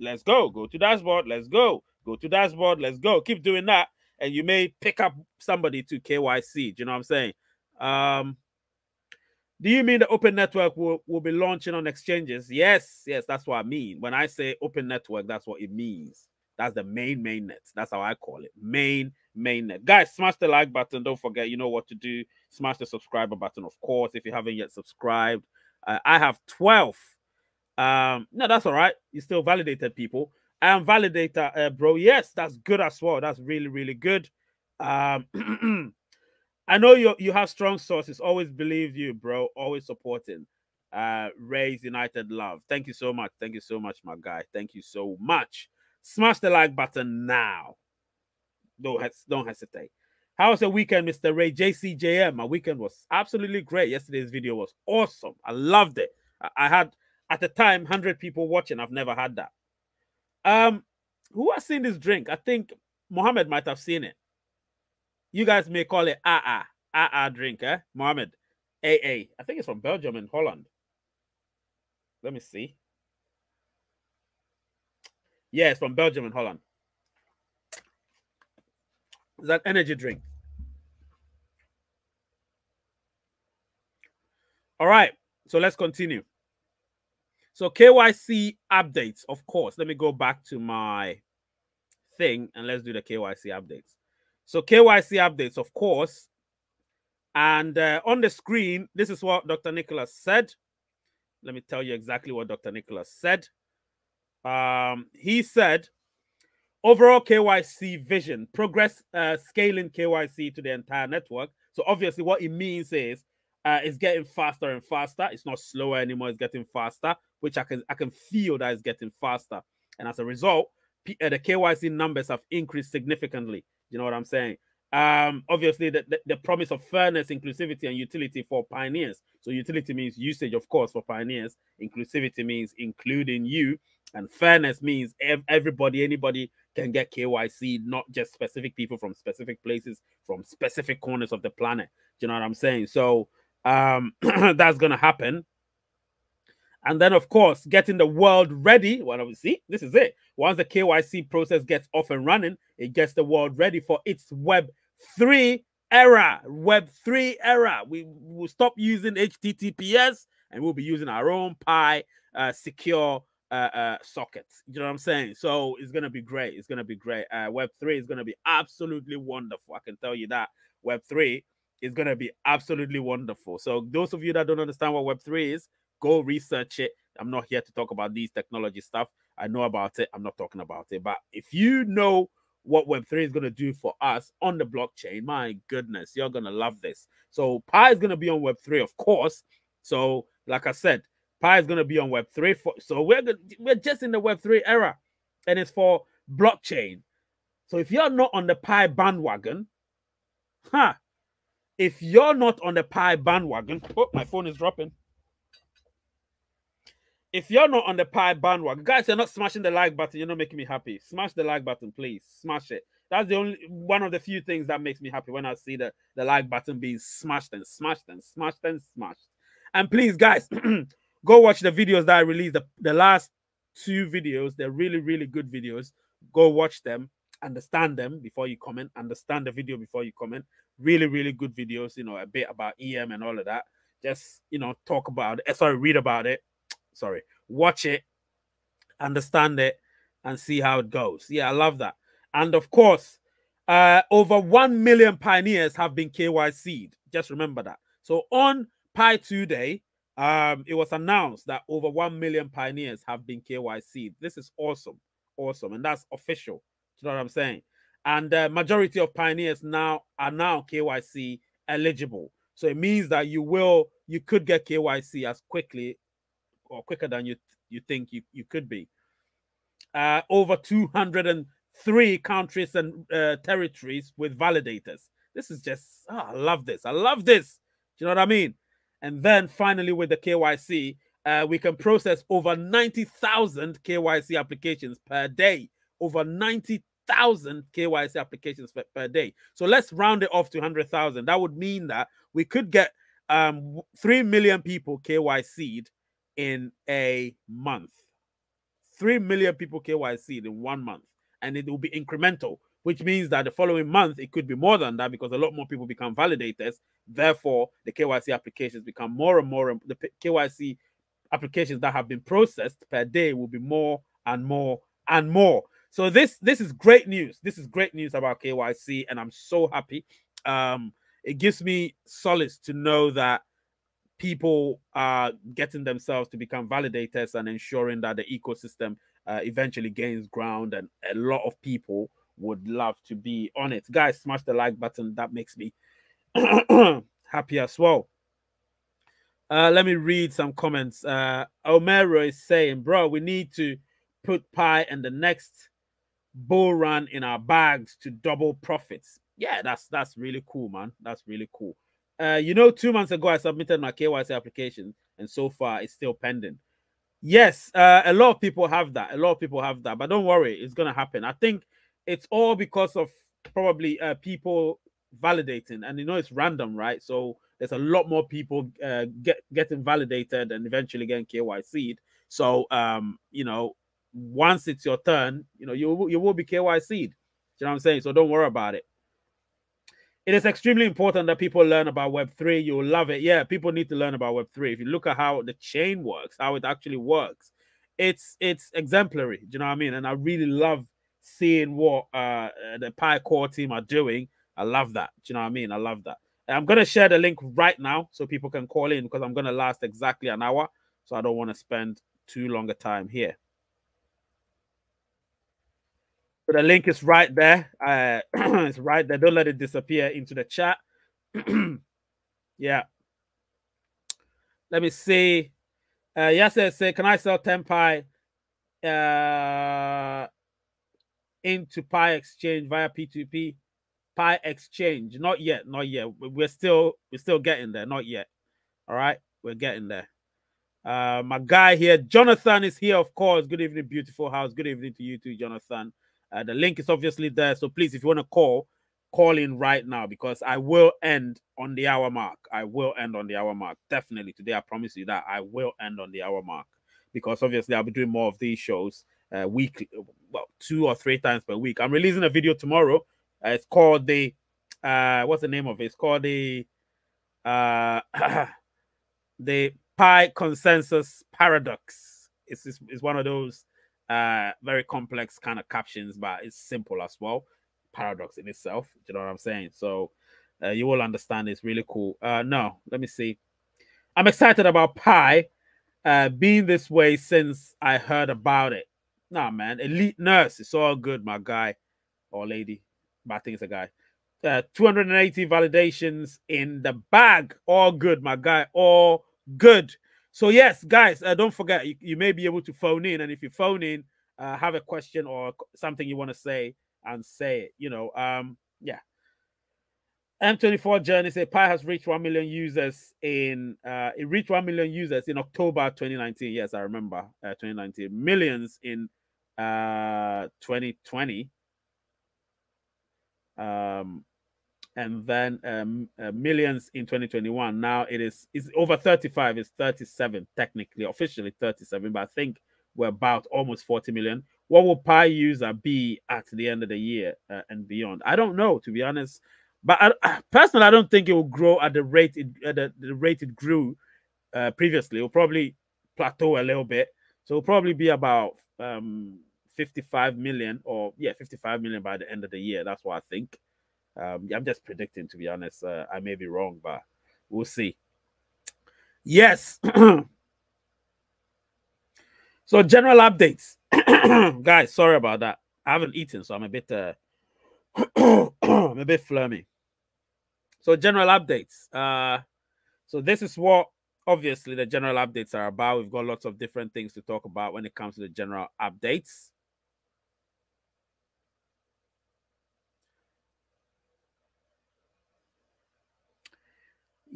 let's go. Go to dashboard. Let's go. Go to dashboard. Let's go. Keep doing that, and you may pick up somebody to KYC. Do you know what I'm saying? Um, do you mean the open network will, will be launching on exchanges? Yes, yes, that's what I mean. When I say open network, that's what it means. That's the main main net. That's how I call it. Main main net. Guys, smash the like button. Don't forget, you know what to do. Smash the subscriber button, of course, if you haven't yet subscribed. Uh, I have 12. Um, no, that's all right. You still validated people. I am validator, uh, bro. Yes, that's good as well. That's really, really good. Um [clears throat] I know you you have strong sources. Always believe you, bro. Always supporting. Uh, Rays United love. Thank you so much. Thank you so much, my guy. Thank you so much. Smash the like button now. Don't don't hesitate. How was the weekend, Mr. Ray? JCJM. My weekend was absolutely great. Yesterday's video was awesome. I loved it. I had at the time 100 people watching. I've never had that. Um, who has seen this drink? I think Mohammed might have seen it. You guys may call it AA, AA drink, eh? Mohammed, AA. I think it's from Belgium and Holland. Let me see. Yeah, it's from Belgium and Holland. It's an energy drink. All right, so let's continue. So KYC updates, of course. Let me go back to my thing and let's do the KYC updates. So KYC updates, of course. And uh, on the screen, this is what Dr. Nicolas said. Let me tell you exactly what Dr. Nicolas said. Um, he said, overall KYC vision, progress uh, scaling KYC to the entire network. So obviously what it means is uh, it's getting faster and faster. It's not slower anymore. It's getting faster, which I can I can feel that it's getting faster. And as a result, P- uh, the KYC numbers have increased significantly. You know what I'm saying? Um, obviously, the, the, the, promise of fairness, inclusivity, and utility for pioneers. So, utility means usage, of course, for pioneers. Inclusivity means including you, and fairness means ev- everybody, anybody can get KYC, not just specific people from specific places, from specific corners of the planet. Do you know what I'm saying? So, um, [clears throat] that's to happen. And then, of course, getting the world ready. Well, see, this is it. Once the KYC process gets off and running, it gets the world ready for its Web 3 era. Web 3 era. We will stop using HTTPS and we'll be using our own Pi uh, secure uh, uh, sockets. You know what I'm saying? So it's going to be great. It's going to be great. Uh, Web 3 is going to be absolutely wonderful. I can tell you that. Web 3 is going to be absolutely wonderful. So, those of you that don't understand what Web 3 is, Go research it. I'm not here to talk about these technology stuff. I know about it. I'm not talking about it. But if you know what Web3 is going to do for us on the blockchain, my goodness, you're going to love this. So Pi is going to be on Web3, of course. So, like I said, Pi is going to be on Web3. For, so we're gonna, we're just in the Web3 era, and it's for blockchain. So if you're not on the Pi bandwagon, huh? If you're not on the Pi bandwagon, oh, my phone is dropping if you're not on the Pi bandwagon, guys, you're not smashing the like button. You're not making me happy. Smash the like button, please. Smash it. That's the only one of the few things that makes me happy when I see the, the like button being smashed and smashed and smashed and smashed. And please, guys, [clears throat] go watch the videos that I released. The, the last two videos, they're really, really good videos. Go watch them, understand them before you comment, understand the video before you comment. Really, really good videos, you know, a bit about EM and all of that. Just, you know, talk about it. Eh, sorry, read about it sorry, watch it, understand it, and see how it goes. Yeah, I love that. And of course, uh, over 1 million pioneers have been KYC'd. Just remember that. So on Pi 2 Day, um, it was announced that over 1 million pioneers have been KYC'd. This is awesome. Awesome. And that's official. you know what I'm saying? And the uh, majority of pioneers now are now KYC eligible. So it means that you will, you could get KYC as quickly or quicker than you you think you, you could be. Uh, over 203 countries and uh, territories with validators. This is just, oh, I love this. I love this. Do you know what I mean? And then finally, with the KYC, uh, we can process over 90,000 KYC applications per day. Over 90,000 KYC applications per, per, day. So let's round it off to 100,000. That would mean that we could get um, 3 million people KYC'd in a month. 3 million people KYC in one month, and it will be incremental, which means that the following month it could be more than that because a lot more people become validators. Therefore, the KYC applications become more and more. The KYC applications that have been processed per day will be more and more and more. So this this is great news. This is great news about KYC, and I'm so happy. Um, it gives me solace to know that people are getting themselves to become validators and ensuring that the ecosystem uh, eventually gains ground and a lot of people would love to be on it guys smash the like button that makes me [clears throat] happy as well uh, let me read some comments uh, omero is saying bro we need to put Pi in the next bull run in our bags to double profits. Yeah, that's that's really cool, man. That's really cool. Uh, you know, two months ago I submitted my KYC application, and so far it's still pending. Yes, uh, a lot of people have that. A lot of people have that, but don't worry, it's gonna happen. I think it's all because of probably uh, people validating, and you know it's random, right? So there's a lot more people uh, get getting validated and eventually getting KYC'd. So um, you know, once it's your turn, you know, you you will be KYC'd. You know what I'm saying? So don't worry about it. It is extremely important that people learn about Web3. You'll love it. Yeah, people need to learn about Web3. If you look at how the chain works, how it actually works, it's it's exemplary. Do you know what I mean? And I really love seeing what uh the Pi core team are doing. I love that. Do you know what I mean? I love that. I'm gonna share the link right now so people can call in because I'm gonna last exactly an hour. So I don't want to spend too long a time here. So the link is right there. Uh, [clears throat] it's right there. Don't let it disappear into the chat. [clears throat] yeah. Let me see. Uh, yes, say, can I sell 10 Pi uh, into Pi Exchange via P2P? Pi Exchange. Not yet. Not yet. We're still we're still getting there. Not yet. All right. We're getting there. Uh, my guy here, Jonathan, is here, of course. Good evening, beautiful house. Good evening to you too, Jonathan. Uh, the link is obviously there. So please, if you want to call, call in right now because I will end on the hour mark. I will end on the hour mark. Definitely. Today, I promise you that I will end on the hour mark because obviously I'll be doing more of these shows uh, weekly, well, two or three times per week. I'm releasing a video tomorrow. Uh, it's called the, uh, what's the name of it? It's called the, uh, [clears throat] the Pi Consensus Paradox. It's, it's, it's one of those uh, very complex kind of captions, but it's simple as well. Paradox in itself. Do you know what I'm saying? So uh, you will understand it's really cool. Uh, no, let me see. I'm excited about Pi uh, being this way since I heard about it. Nah, man, elite nurse. It's all good, my guy or lady. But I think it's a guy. Uh, 280 validations in the bag. All good, my guy. All good. So yes, guys, uh, don't forget you, you, may be able to phone in, and if you phone in, uh, have a question or something you want to say, and say it. You know, um, yeah. M24 Journey say Pi has reached 1 million users in uh it reached 1 million users in October 2019. Yes, I remember uh, 2019. Millions in uh 2020. Um and then um, uh, millions in 2021. Now it is is over 35. It's 37 technically, officially 37, but I think we're about almost 40 million. What will Pi user be at the end of the year uh, and beyond? I don't know, to be honest. But I, personally, I don't think it will grow at the rate it the, the rate it grew uh, previously. It will probably plateau a little bit. So it'll probably be about um, 55 million or yeah, 55 million by the end of the year. That's what I think. Um, I'm just predicting, to be honest. Uh, I may be wrong, but we'll see. Yes. [clears throat] so general updates, [clears throat] guys. Sorry about that. I haven't eaten, so I'm a bit, uh, [clears throat] I'm a bit flirmy. So general updates. Uh, so this is what obviously the general updates are about. We've got lots of different things to talk about when it comes to the general updates.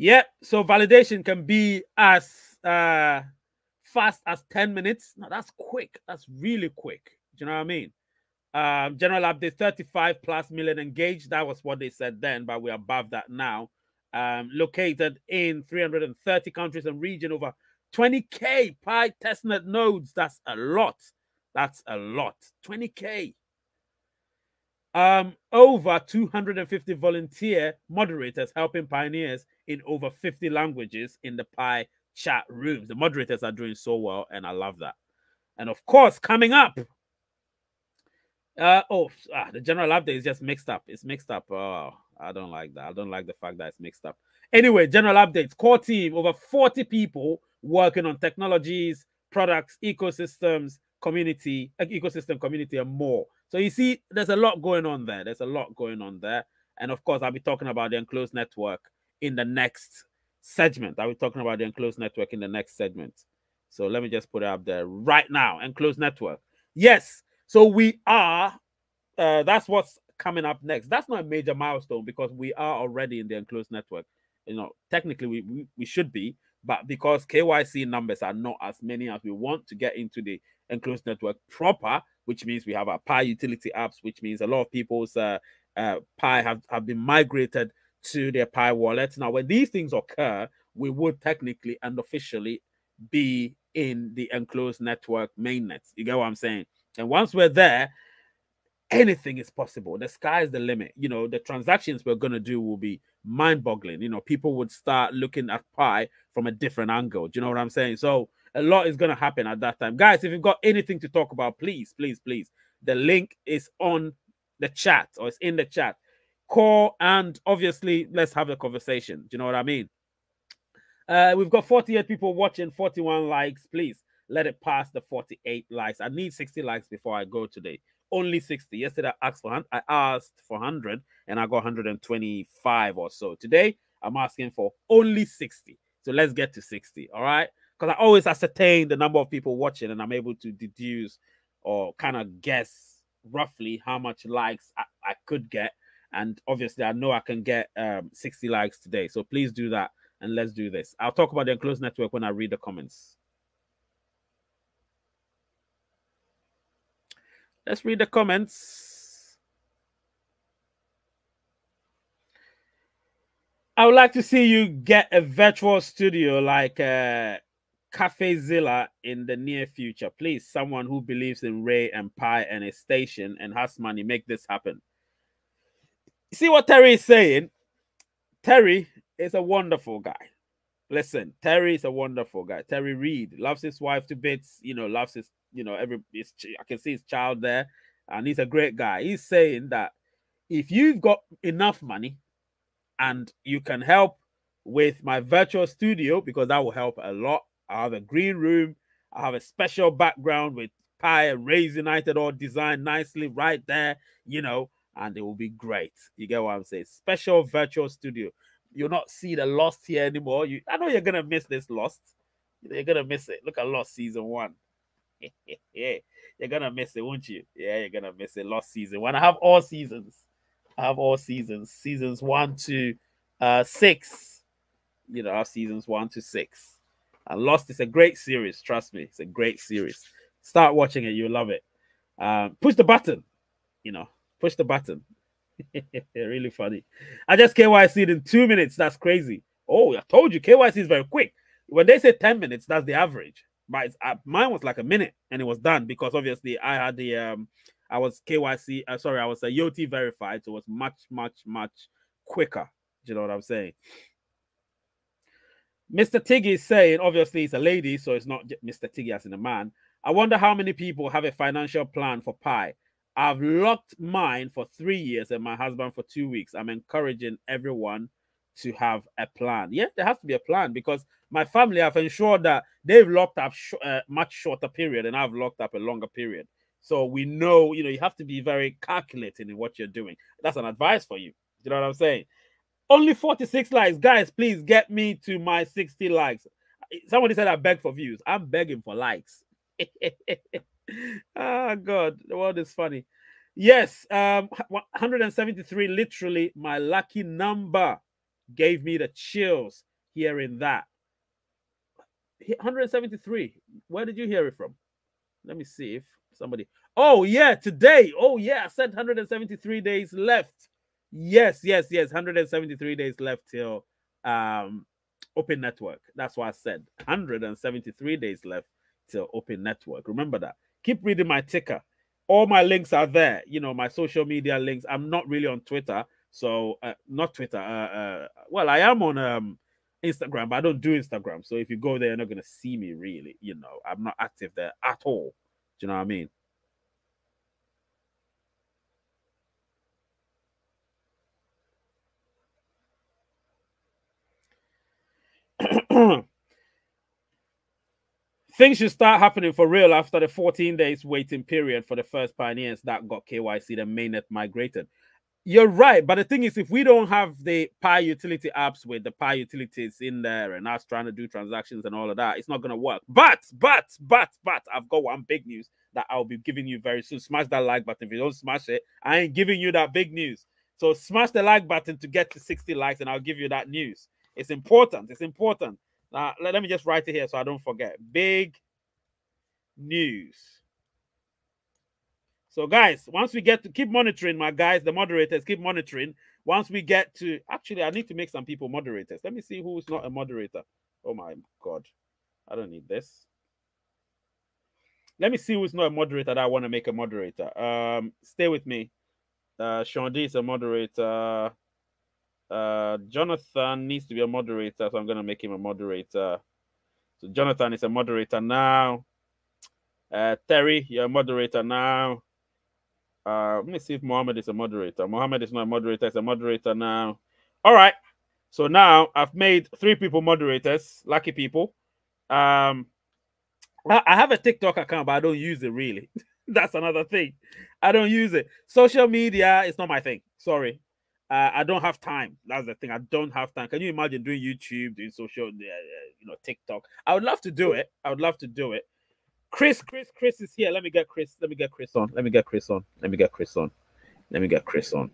Yeah, so validation can be as uh, fast as 10 minutes. No, that's quick. That's really quick. Do you know what I mean? Um, general update 35 plus million engaged. That was what they said then, but we're above that now. Um, located in 330 countries and region, over 20k Pi testnet nodes. That's a lot. That's a lot. 20k. Um, over 250 volunteer moderators helping pioneers in over 50 languages in the Pi chat rooms. The moderators are doing so well, and I love that. And of course, coming up, uh, oh, ah, the general update is just mixed up. It's mixed up. Oh, I don't like that. I don't like the fact that it's mixed up. Anyway, general updates. Core team, over 40 people working on technologies, products, ecosystems, community, ecosystem community, and more. So you see, there's a lot going on there. There's a lot going on there. And of course, I'll be talking about the enclosed network in the next segment. I'll be talking about the enclosed network in the next segment. So let me just put it up there right now. Enclosed network. Yes. So we are uh, that's what's coming up next. That's not a major milestone because we are already in the enclosed network. You know, technically we, we, we should be, but because KYC numbers are not as many as we want to get into the enclosed network proper, which means we have our Pi utility apps, which means a lot of people's uh, uh, Pi have, have been migrated to their Pi wallets. Now, when these things occur, we would technically and officially be in the enclosed network mainnet. You get what I'm saying? And once we're there, anything is possible. The sky is the limit. You know, the transactions we're going to do will be mind boggling. You know, people would start looking at Pi from a different angle. Do you know what I'm saying? So, a lot is going to happen at that time. Guys, if you've got anything to talk about, please, please, please. The link is on the chat or it's in the chat. Call and obviously let's have a conversation. Do you know what I mean? Uh, we've got 48 people watching, 41 likes. Please let it pass the 48 likes. I need 60 likes before I go today. Only 60. Yesterday I asked for I asked for 100 and I got 125 or so. Today I'm asking for only 60. So let's get to 60. All right. Because I always ascertain the number of people watching and I'm able to deduce or kind of guess roughly how much likes I, I could get. And obviously, I know I can get um, 60 likes today. So please do that and let's do this. I'll talk about the enclosed network when I read the comments. Let's read the comments. I would like to see you get a virtual studio like uh, Coffeezilla in the near future. Please, someone who believes in Ray and Pi and a station and has money, make this happen. See what Terry is saying? Terry is a wonderful guy. Listen, Terry is a wonderful guy. Terry Reed loves his wife to bits. You know, loves his. You know, every. His, I can see his child there, and he's a great guy. He's saying that if you've got enough money, and you can help with my virtual studio because that will help a lot. I have a green room. I have a special background with Pi and Rays United all designed nicely right there. You know, and it will be great. You get what I'm saying? Special virtual studio you'll not see the Lost here anymore. You, I know you're gonna miss this Lost. You're gonna miss it. Look at Lost season one. yeah, [laughs] you're gonna miss it, won't you? Yeah, you're gonna miss it. Lost season one. I have all seasons. I have all seasons. Seasons one to uh six. You know, I have seasons one to six. And Lost is a great series. Trust me, it's a great series. Start watching it. You'll love it. Um, push the button. You know, push the button. [laughs] really funny. I just KYC in two minutes. That's crazy. Oh, I told you KYC is very quick. When they say 10 minutes, that's the average. But uh, mine was like a minute and it was done because obviously I had the um I was KYC, uh, sorry, I was a YOT verified, so it was much, much, much quicker. Do you know what I'm saying? Mr. Tiggy is saying, obviously, it's a lady, so it's not Mr. Tiggy as in a man. I wonder how many people have a financial plan for Pi. I've locked mine for three years and my husband for two weeks. I'm encouraging everyone to have a plan. Yeah, there has to be a plan because my family have ensured that they've locked up sh- uh, much shorter period and I've locked up a longer period. So we know, you know, you have to be very calculating in what you're doing. That's an advice for you. You know what I'm saying? Only 46 likes. Guys, please get me to my 60 likes. Somebody said I beg for views. I'm begging for likes. oh [laughs] god the world is funny yes um 173 literally my lucky number gave me the chills hearing that 173 where did you hear it from let me see if somebody oh yeah today oh yeah i said 173 days left yes yes yes 173 days left till um open network that's what i said 173 days left till open network remember that keep reading my ticker. All my links are there. You know, my social media links. I'm not really on Twitter, so uh, not Twitter. Uh, uh, well, I am on um, Instagram, but I don't do Instagram. So if you go there, you're not gonna see me really. You know, I'm not active there at all. Do you know what I mean? [clears throat] things should start happening for real after the 14 days waiting period for the first pioneers that got KYC, the mainnet migrated. You're right, but the thing is, if we don't have the Pi utility apps with the Pi utilities in there and us trying to do transactions and all of that, it's not going to work. But, but, but, but, I've got one big news. that I'll be giving you very soon. Smash that like button. If you don't smash it, I ain't giving you that big news. So smash the like button to get to 60 likes, and I'll give you that news. It's important. It's important. Now, let, let me just write it here so I don't forget. Big news. So, guys, once we get to keep monitoring, my guys, the moderators, keep monitoring. Once we get to actually, I need to make some people moderators. Let me see who's not a moderator. Oh my god, I don't need this. Let me see who's not a moderator that I want to make a moderator. Um, stay with me. Uh, Sean D is a moderator. Uh, Jonathan needs to be a moderator, so I'm gonna make him a moderator. So Jonathan is a moderator now. Uh, Terry, you're a moderator now. Uh, let me see if Mohammed is a moderator. Mohammed is not a moderator, he's a moderator now. All right. So now I've made three people moderators, lucky people. Um, I have a TikTok account, but I don't use it really. [laughs] That's another thing. I don't use it. Social media is not my thing. Sorry. Uh, I don't have time. That's the thing. I don't have time. Can you imagine doing YouTube, doing social, uh, you know, TikTok? I would love to do it. I would love to do it. Chris, Chris, Chris is here. Let me get Chris. Let me get Chris on. Let me get Chris on. Let me get Chris on. Let me get Chris on.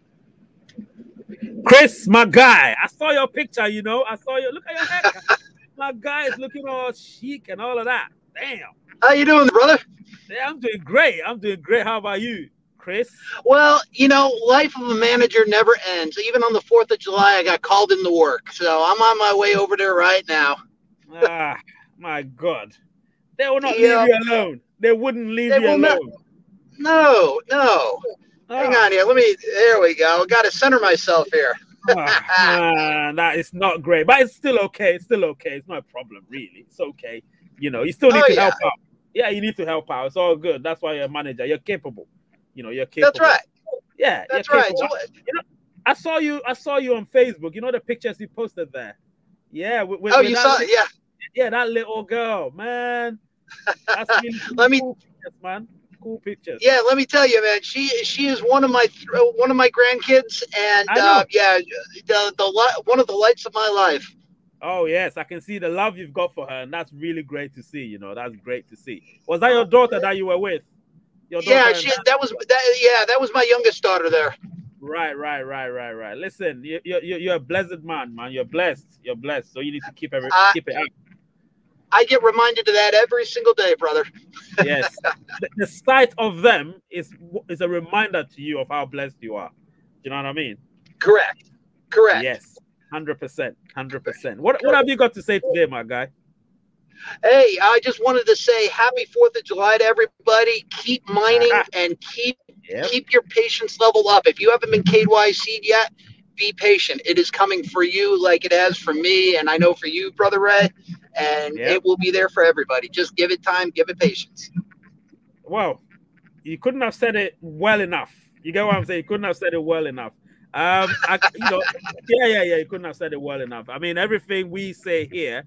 Chris, my guy. I saw your picture, you know. I saw you. Look at your head. [laughs] my guy is looking all chic and all of that. Damn. How you doing, brother? Yeah, I'm doing great. I'm doing great. How about you, Chris? Well, you know, life of a manager never ends. Even on the 4th of July, I got called into work. So I'm on my way over there right now. ah, my God. They will not yeah. leave you alone. They wouldn't leave they you alone. Not, no, no. Hang ah. on here. Let me. There we go. Got to center myself here. oh, that is not great, but it's still okay. It's still okay. It's not a problem, really. It's okay. You know, you still need oh, to yeah. help out. Yeah, you need to help out. It's all good. That's why you're a manager. You're capable. You know, you're capable. That's right. Yeah, that's right. So, you know, I saw you. I saw you on Facebook. You know the pictures you posted there. Yeah. With, with, oh, with you saw? Little, yeah. Yeah, that little girl, man. That's really cool, let me, cool pictures, man. Cool pictures. Yeah, let me tell you, man. She she is one of my one of my grandkids, and uh, yeah, the the one of the lights of my life. Oh yes, I can see the love you've got for her, and that's really great to see. You know, that's great to see. Was that your daughter that you were with? Yeah, she, that, was that. Yeah, that was my youngest daughter there. Right, right, right, right, right. Listen, you, you, you're a blessed man, man. You're blessed. You're blessed. So you need to keep every uh, keep it up. I get reminded of that every single day, brother. yes, [laughs] the, the, sight of them is is a reminder to you of how blessed you are. Do you know what I mean? Correct. Correct. Yes, hundred percent, hundred percent. What what have you got to say today, my guy? Hey, I just wanted to say happy Fourth of July to everybody. Keep mining and keep yep. keep your patience level up. If you haven't been KYC'd yet, be patient. It is coming for you like it has for me, and I know for you, brother Ray and yep. it will be there for everybody. Just give it time, give it patience. Well, you couldn't have said it well enough. You get what I'm saying? You couldn't have said it well enough. Um, I, you know, [laughs] yeah, yeah, yeah. You couldn't have said it well enough. I mean, everything we say here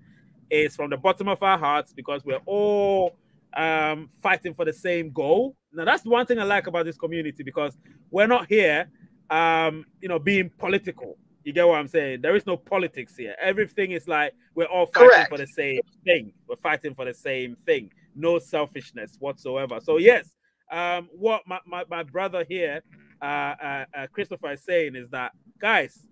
is from the bottom of our hearts because we're all um, fighting for the same goal. Now, that's one thing I like about this community because we're not here, um, you know, being political. You get what I'm saying? There is no politics here. Everything is like we're all fighting Correct. for the same thing. We're fighting for the same thing. No selfishness whatsoever. So yes, um, what my, my, my brother here, uh, uh, uh, Christopher is saying is that guys,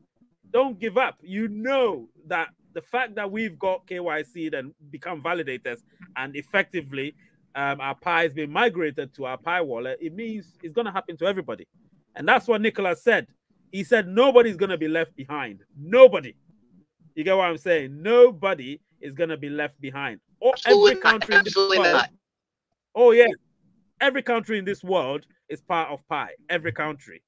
don't give up. You know that the fact that we've got KYC and become validators and effectively um, our Pi has been migrated to our Pi wallet, it means it's going to happen to everybody. And that's what Nicolas said. He said nobody's gonna be left behind. Nobody. You get what I'm saying? Nobody is gonna be left behind. Or every country in this world. Not. Oh yeah, every country in this world is part of Pi. Every country.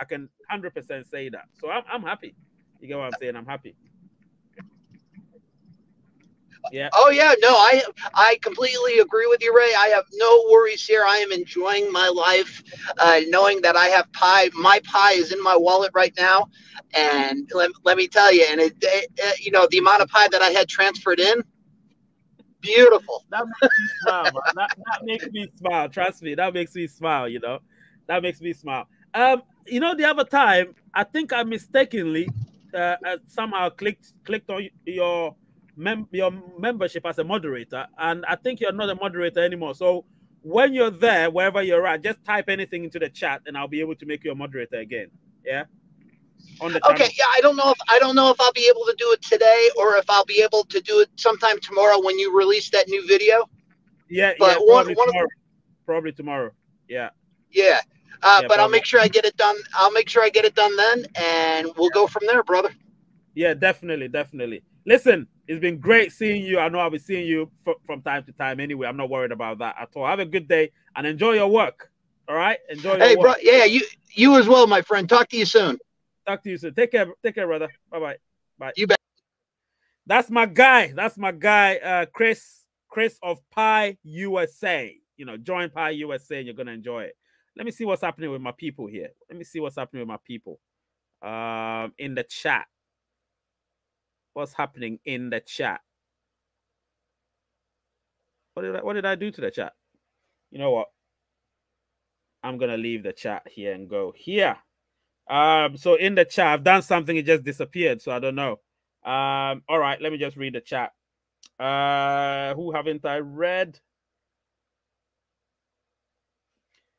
I can 100% say that. So I'm, I'm happy. You get what I'm saying? I'm happy. Yeah. Oh yeah, no, I I completely agree with you, Ray. I have no worries here. I am enjoying my life, uh, knowing that I have Pi. My Pi is in my wallet right now, and let, let me tell you, and it, it, it, you know the amount of Pi that I had transferred in, beautiful. That makes me smile, man. That, that makes me smile. Trust me, that makes me smile. You know, that makes me smile. Um, you know, the other time, I think I mistakenly uh, uh somehow clicked clicked on your mem- your membership as a moderator, and I think you're not a moderator anymore. So when you're there, wherever you're at, just type anything into the chat, and I'll be able to make you a moderator again. Yeah. On the channel. okay. Yeah, I don't know if I don't know if I'll be able to do it today or if I'll be able to do it sometime tomorrow when you release that new video. Yeah, but yeah, one, one tomorrow. The, probably tomorrow. Yeah. Yeah. Uh, yeah but I'll make sure I get it done. I'll make sure I get it done then, and we'll go from there, brother. Yeah, definitely, definitely. Listen, it's been great seeing you. I know I'll be seeing you from time to time anyway. I'm not worried about that at all. Have a good day and enjoy your work. All right, enjoy. hey, bro. Yeah, you you as well, my friend. Talk to you soon. Talk to you soon. Take care. Take care, brother. Bye bye. Bye. You bet. That's my guy. That's my guy, uh, Chris. Chris of Pi USA. You know, join Pi USA and you're gonna enjoy it. Let me see what's happening with my people here. Let me see what's happening with my people. Um, in the chat what's happening in the chat. What did I, what did I do to the chat? You know what? I'm gonna leave the chat here and go here. Um, so in the chat, I've done something, it just disappeared, so I don't know. Um, all right, let me just read the chat. Uh, who haven't I read?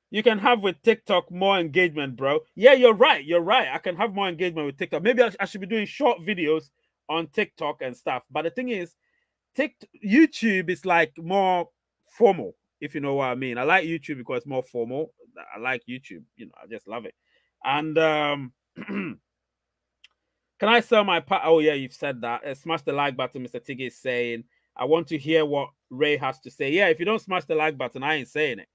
You can have with TikTok more engagement, bro. Yeah, you're right. You're right. I can have more engagement with TikTok. Maybe I, I should be doing short videos on TikTok and stuff. But the thing is, TikTok, YouTube is like more formal, if you know what I mean. I like YouTube because it's more formal. I like YouTube, you know, I just love it. And um [clears throat] can I sell my part? Oh, yeah, you've said that. Uh, smash the like button, Mr. Tiggy is saying. I want to hear what Ray has to say. Yeah, if you don't smash the like button, I ain't saying it.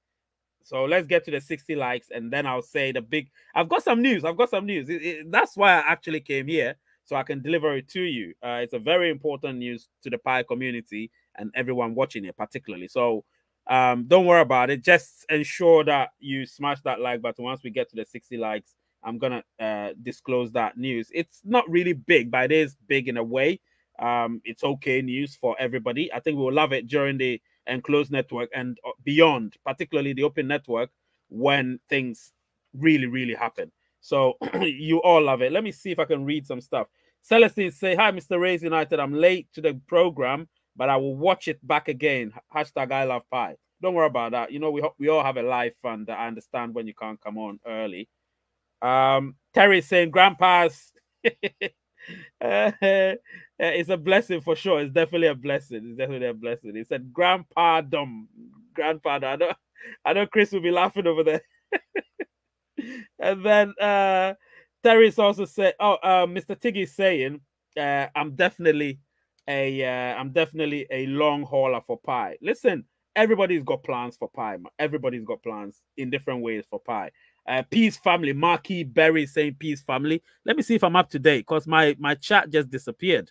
So let's get to the 60 likes and then I'll say the big. I've got some news. I've got some news. It, it, that's why I actually came here so I can deliver it to you. Uh, it's a very important news to the Pi community and everyone watching it, particularly. So um, don't worry about it. Just ensure that you smash that like button. Once we get to the 60 likes, I'm gonna uh, disclose that news. It's not really big, but it is big in a way. Um, it's okay news for everybody. I think we'll love it during the enclosed network and uh, beyond, particularly the open network, when things really, really happen. So [clears throat] you all love it. Let me see if I can read some stuff. Celestine say, Hi, Mr. Rays United. I'm late to the program, but I will watch it back again. Hashtag I love Pi. Don't worry about that. You know, we we all have a life and I understand when you can't come on early. Um, Terry saying, Grandpa's uh, [laughs] it's a blessing for sure. It's definitely a blessing. It's definitely a blessing. He said, Grandpa dumb. Grandpa, I know I know Chris will be laughing over there. [laughs] [laughs] and then uh Terry's also said, "Oh, uh, Mr. Tiggy saying, uh, I'm definitely a, uh, I'm definitely a long hauler for Pi. Listen, everybody's got plans for Pi. Everybody's got plans in different ways for Pi. Uh, Peace family, Marky Berry saying Peace family. Let me see if I'm up to date because my my chat just disappeared.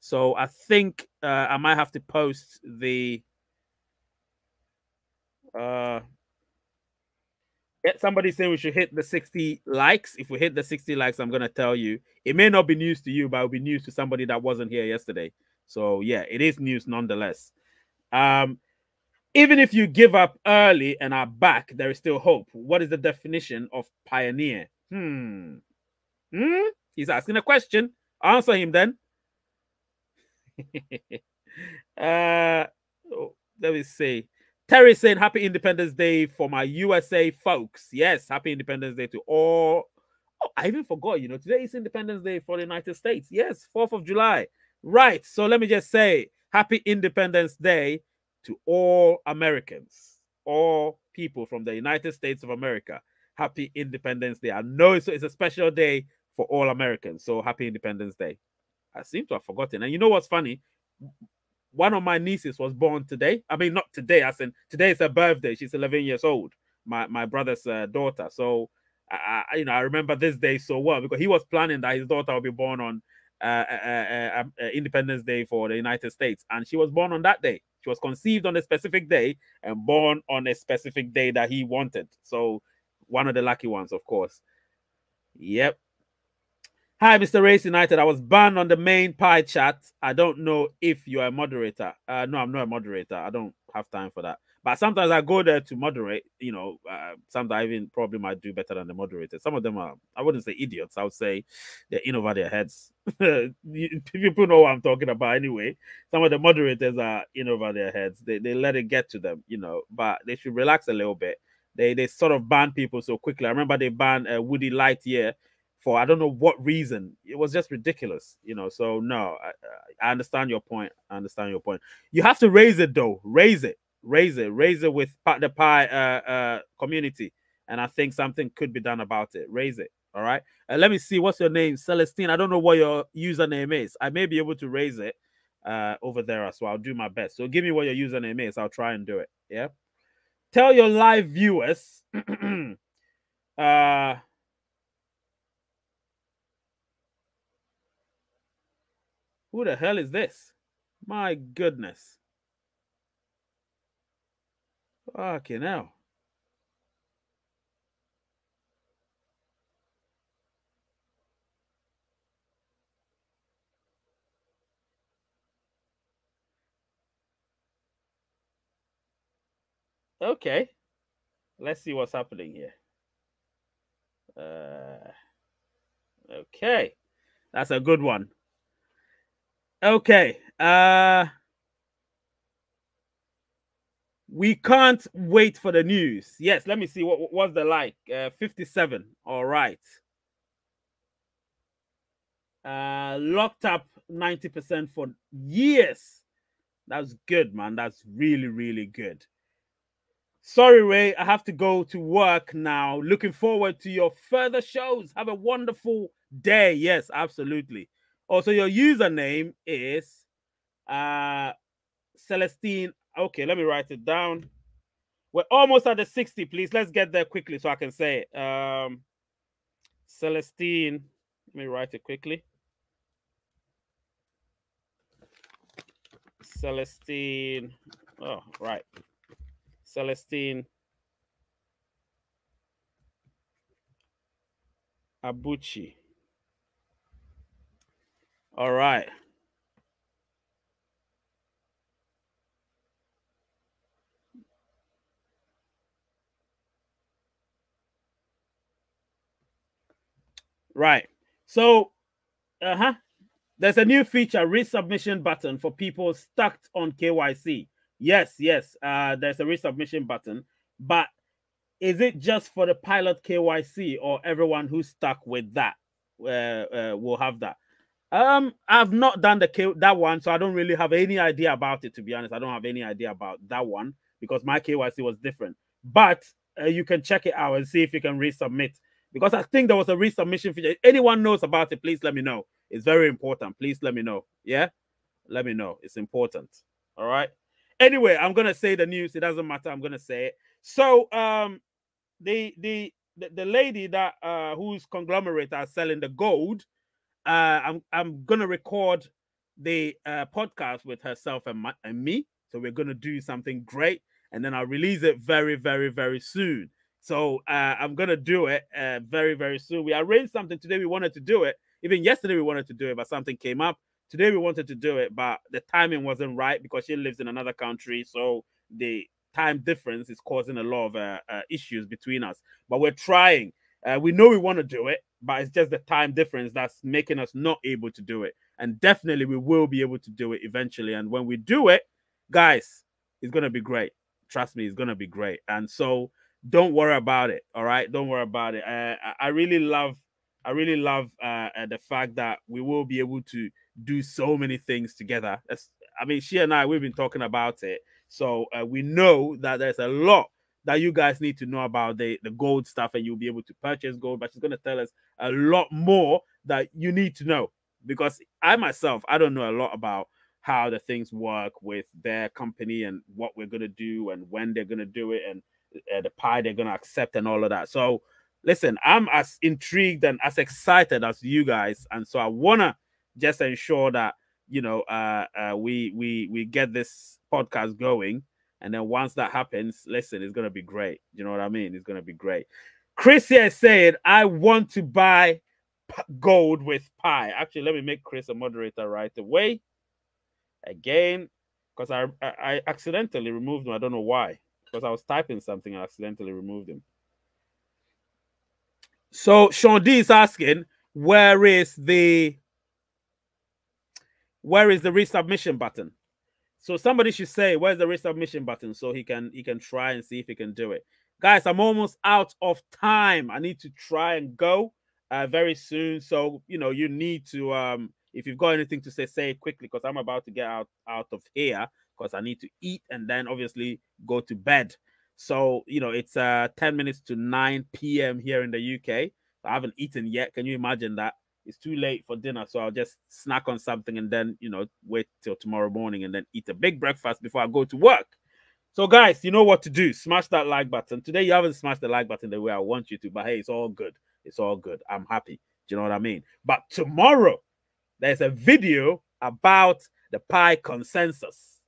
So I think uh, I might have to post the uh somebody saying we should hit the 60 likes. If we hit the 60 likes, I'm gonna tell you it may not be news to you, but it'll be news to somebody that wasn't here yesterday. So yeah, it is news nonetheless. Um, even if you give up early and are back, there is still hope. What is the definition of pioneer? Hmm. Hmm. He's asking a question. Answer him then. [laughs] uh, oh, let me see. Terry saying happy Independence Day for my USA folks. Yes, happy Independence Day to all. Oh, I even forgot, you know, today is Independence Day for the United States. Yes, 4th of July. Right. So let me just say happy Independence Day to all Americans, all people from the United States of America. Happy Independence Day. I know it's, it's a special day for all Americans. So happy Independence Day. I seem to have forgotten. And you know what's funny? One of my nieces was born today. I mean, not today. I said today is her birthday. She's 11 years old. My my brother's uh, daughter. So I, I, you know, I remember this day so well because he was planning that his daughter would be born on uh, uh, uh, um, uh, Independence Day for the United States, and she was born on that day. She was conceived on a specific day and born on a specific day that he wanted. So one of the lucky ones, of course. Yep. Hi, Mr. Rays United. I was banned on the main Pi chat. I don't know if you're a moderator. Uh, no, I'm not a moderator. I don't have time for that. But sometimes I go there to moderate. You know, uh, sometimes even probably might do better than the moderator. Some of them are, I wouldn't say idiots. I would say they're in over their heads. [laughs] People know what I'm talking about anyway. Some of the moderators are in over their heads. They, they let it get to them, you know, but they should relax a little bit. They they sort of ban people so quickly. I remember they banned uh, Woody Lightyear for I don't know what reason. It was just ridiculous, you know. So no, I, I understand your point. I understand your point. You have to raise it though. Raise it raise it, raise it with the Pi uh, uh, community, and I think something could be done about it. Raise it. All right. Uh, let me see. What's your name, Celestine? I don't know what your username is. I may be able to raise it uh, over there as well. I'll do my best. So give me what your username is. I'll try and do it. Yeah. Tell your live viewers. [clears throat] uh, who the hell is this? My goodness. Fucking hell. Okay. Let's see what's happening here. Uh, okay. That's a good one. Okay. Uh we can't wait for the news. Yes, let me see what was the like. Uh, 57. All right. Uh, locked up 90% for years. That's good, man. That's really, really good. Sorry, Ray. I have to go to work now. Looking forward to your further shows. Have a wonderful day. Yes, absolutely. Also, your username is uh Celestine Okay, let me write it down. We're almost at the 60, please. Let's get there quickly so I can say it. Um, Celestine, let me write it quickly. Celestine, oh, right. Celestine Abuchi. All right. Right. So, uh huh. There's a new feature, resubmission button for people stuck on KYC. Yes, yes. Uh, there's a resubmission button, but is it just for the pilot KYC or everyone who's stuck with that uh, uh, will have that? Um, I've not done the K that one, so I don't really have any idea about it. To be honest, I don't have any idea about that one because my KYC was different. But uh, you can check it out and see if you can resubmit because I think there was a resubmission feature. Anyone knows about it, please let me know. It's very important. Please let me know. Yeah, let me know. It's important. All right. Anyway, I'm gonna say the news. It doesn't matter. I'm gonna say it. So, um, the the the, the lady that uh whose conglomerate are selling the gold, uh, I'm I'm gonna record the uh podcast with herself and, my, and me. So we're gonna do something great, and then I'll release it very, very, very soon. So uh, I'm gonna do it uh, very very soon. We arranged something today. We wanted to do it. Even yesterday we wanted to do it, but something came up. Today we wanted to do it, but the timing wasn't right because she lives in another country. So the time difference is causing a lot of uh, uh issues between us. But we're trying. Uh, we know we want to do it, but it's just the time difference that's making us not able to do it. And definitely we will be able to do it eventually. And when we do it, guys, it's gonna be great. Trust me, it's gonna be great. And so don't worry about it. All right, don't worry about it. Uh, I really love, I really love uh, uh, the fact that we will be able to do so many things together. That's, I mean, she and I we've been talking about it, so uh, we know that there's a lot that you guys need to know about the the gold stuff, and you'll be able to purchase gold. But she's going to tell us a lot more that you need to know because I myself I don't know a lot about how the things work with their company and what we're going to do and when they're going to do it and uh, the Pi they're to accept and all of that. So, listen, I'm as intrigued and as excited as you guys, and so I want to just ensure that you know uh, uh, we we we get this podcast going, and then once that happens, listen, it's going to be great. You know what I mean? It's going to be great. Chris here said, "I want to buy." gold with Pi. Actually, let me make Chris a moderator right away. Again, because I, I, I accidentally removed him. I don't know why. because I was typing something and accidentally removed him. So Sean D is asking, where is the where is the resubmission button? So somebody should say, where's the resubmission button so he can he can try and see if he can do it. Guys, I'm almost out of time. I need to try and go uh, very soon. So you know, you need to um if you've got anything to say, say it quickly because I'm about to get out out of here because I need to eat and then obviously go to bed. So you know, it's uh 10 minutes to 9 p.m. here in the UK. I haven't eaten yet. Can you imagine that? It's too late for dinner, so I'll just snack on something and then you know wait till tomorrow morning and then eat a big breakfast before I go to work. So, guys, you know what to do. Smash that like button. Today, you haven't smashed the like button the way I want you to, but hey, it's all good. It's all good. I'm happy. Do you know what I mean? But tomorrow, there's a video about the Pi consensus.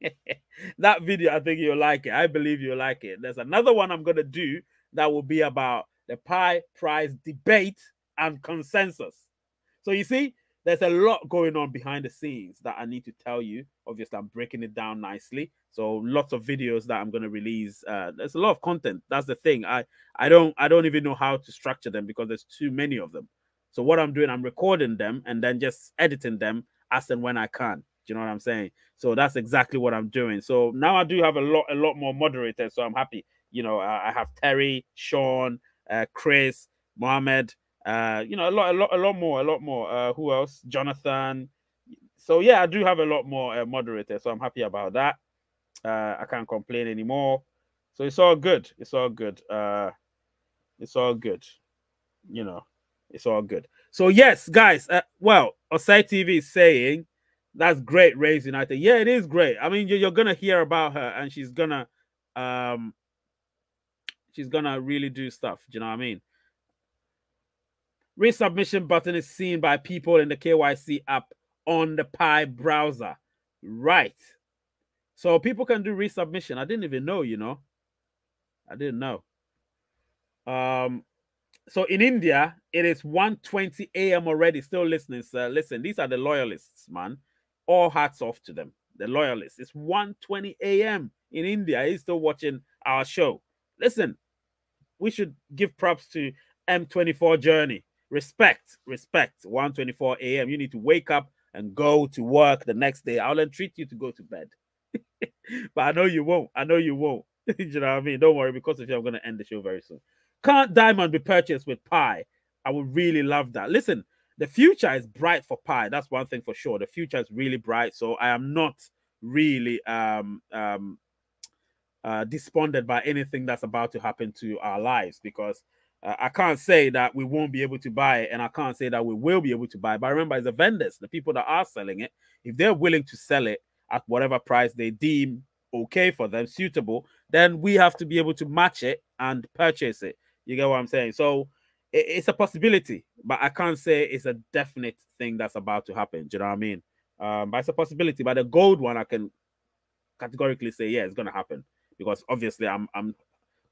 [laughs] that video, I think you'll like it. I believe you'll like it. There's another one I'm going to do that will be about the Pi prize debate and consensus. So you see, there's a lot going on behind the scenes that I need to tell you. Obviously, I'm breaking it down nicely. So lots of videos that I'm going to release. Uh, there's a lot of content. That's the thing. I I don't I don't even know how to structure them because there's too many of them. So what I'm doing, I'm recording them and then just editing them as and when I can. Do you know what I'm saying? So that's exactly what I'm doing. So now I do have a lot a lot more moderators. So I'm happy. You know, I have Terry, Sean, uh, Chris, Mohammed. Uh, you know, a lot, a lot, a lot more, a lot more. Uh, who else? Jonathan. So yeah, I do have a lot more uh, moderators, so I'm happy about that. Uh, I can't complain anymore. So it's all good. It's all good. Uh, it's all good. You know, it's all good. So yes, guys. Uh, well, Osai TV is saying that's great, Rays United. Yeah, it is great. I mean, you're, gonna hear about her, and she's gonna, um, she's gonna really do stuff. Do you know what I mean? Resubmission button is seen by people in the KYC app on the Pi browser. Right. So people can do resubmission. I didn't even know, you know. I didn't know. Um, so in India, it is 1:20 a.m. already. Still listening, sir. Listen, these are the loyalists, man. All hats off to them. The loyalists. It's 1:20 a.m. in India. He's still watching our show. Listen, we should give props to M24 Journey respect, respect. 1:24 a.m. You need to wake up and go to work the next day. I'll entreat you to go to bed. [laughs] but I know you won't. I know you won't. [laughs] you know what I mean? Don't worry, because you, I'm gonna end the show very soon. Can't diamond be purchased with Pi? I would really love that. Listen, the future is bright for Pi. That's one thing for sure. The future is really bright. So I am not really um um uh despondent by anything that's about to happen to our lives because I can't say that we won't be able to buy it, and I can't say that we will be able to buy it. But remember, it's the vendors, the people that are selling it, if they're willing to sell it at whatever price they deem okay for them, suitable, then we have to be able to match it and purchase it. You get what I'm saying? So it's a possibility, but I can't say it's a definite thing that's about to happen. Do you know what I mean? Um, but it's a possibility. But the gold one, I can categorically say, yeah, it's gonna happen because obviously I'm I'm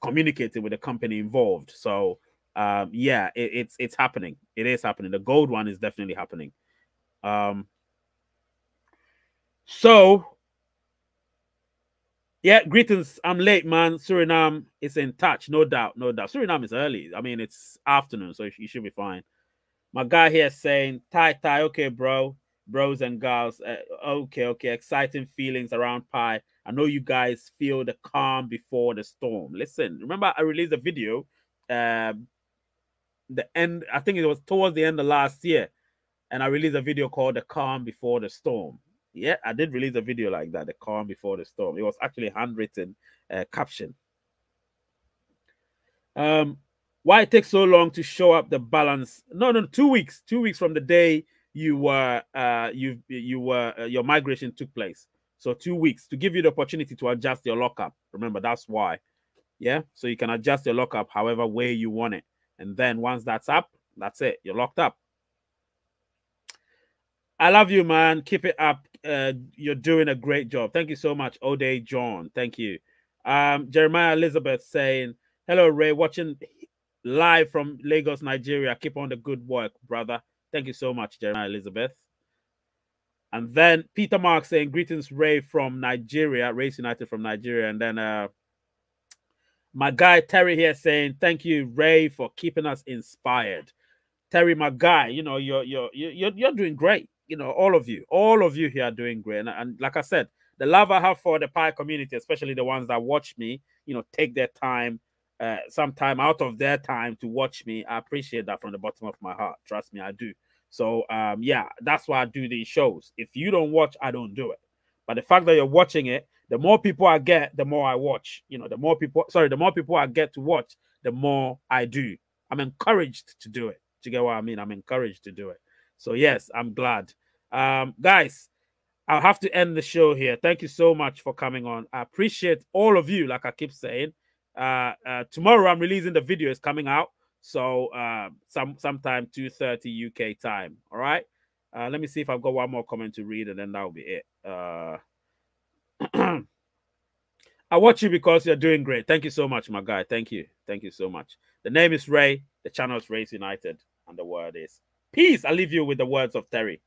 communicating with the company involved. So um, yeah, it, it's it's happening. It is happening. The gold one is definitely happening. Um, so yeah, greetings. I'm late, man. Suriname is in touch, no doubt, no doubt. Suriname is early. I mean, it's afternoon, so you should be fine. My guy here saying, "Tie, tie, okay, bro, bros and girls, uh, okay, okay, exciting feelings around Pi. I know you guys feel the calm before the storm. Listen, remember I released a video, um, the end. I think it was towards the end of last year, and I released a video called "The Calm Before the Storm." Yeah, I did release a video like that, "The Calm Before the Storm." It was actually handwritten uh, caption. Um, why it takes so long to show up the balance? No, no, two weeks. Two weeks from the day you were uh you you were uh, your migration took place. So two weeks to give you the opportunity to adjust your lockup. Remember, that's why. Yeah. So you can adjust your lockup however way you want it. And then once that's up, that's it. You're locked up. I love you, man. Keep it up. Uh, you're doing a great job. Thank you so much, Ode John. Thank you. Um, Jeremiah Elizabeth saying, Hello, Ray, watching live from Lagos, Nigeria. Keep on the good work, brother. Thank you so much, Jeremiah Elizabeth. And then Peter Mark saying, Greetings, Ray from Nigeria, Rays United from Nigeria. And then uh My guy Terry here saying, Thank you, Ray, for keeping us inspired. Terry, my guy, you know, you're you're you're you're doing great. You know, all of you, all of you here are doing great. And, and like I said, the love I have for the Pi community, especially the ones that watch me, you know, take their time, uh, some time out of their time to watch me. I appreciate that from the bottom of my heart. Trust me, I do. So um, yeah, that's why I do these shows. If you don't watch, I don't do it. But the fact that you're watching it, the more people I get, the more I watch. You know, the more people, sorry, the more people I get to watch, the more I do. I'm encouraged to do it. Do you get what I mean? I'm encouraged to do it. So yes, I'm glad. Um, guys, I'll have to end the show here. Thank you so much for coming on. I appreciate all of you, like I keep saying. Uh, uh, tomorrow I'm releasing the video, it's coming out. So uh, some sometime 2:30 UK time. All right. Uh, let me see if I've got one more comment to read, and then that'll be it. Uh, [clears throat] I watch you because you're doing great. Thank you so much, my guy. Thank you. Thank you so much. The name is Ray. The channel is Rays United, and the word is peace. I leave you with the words of Terry.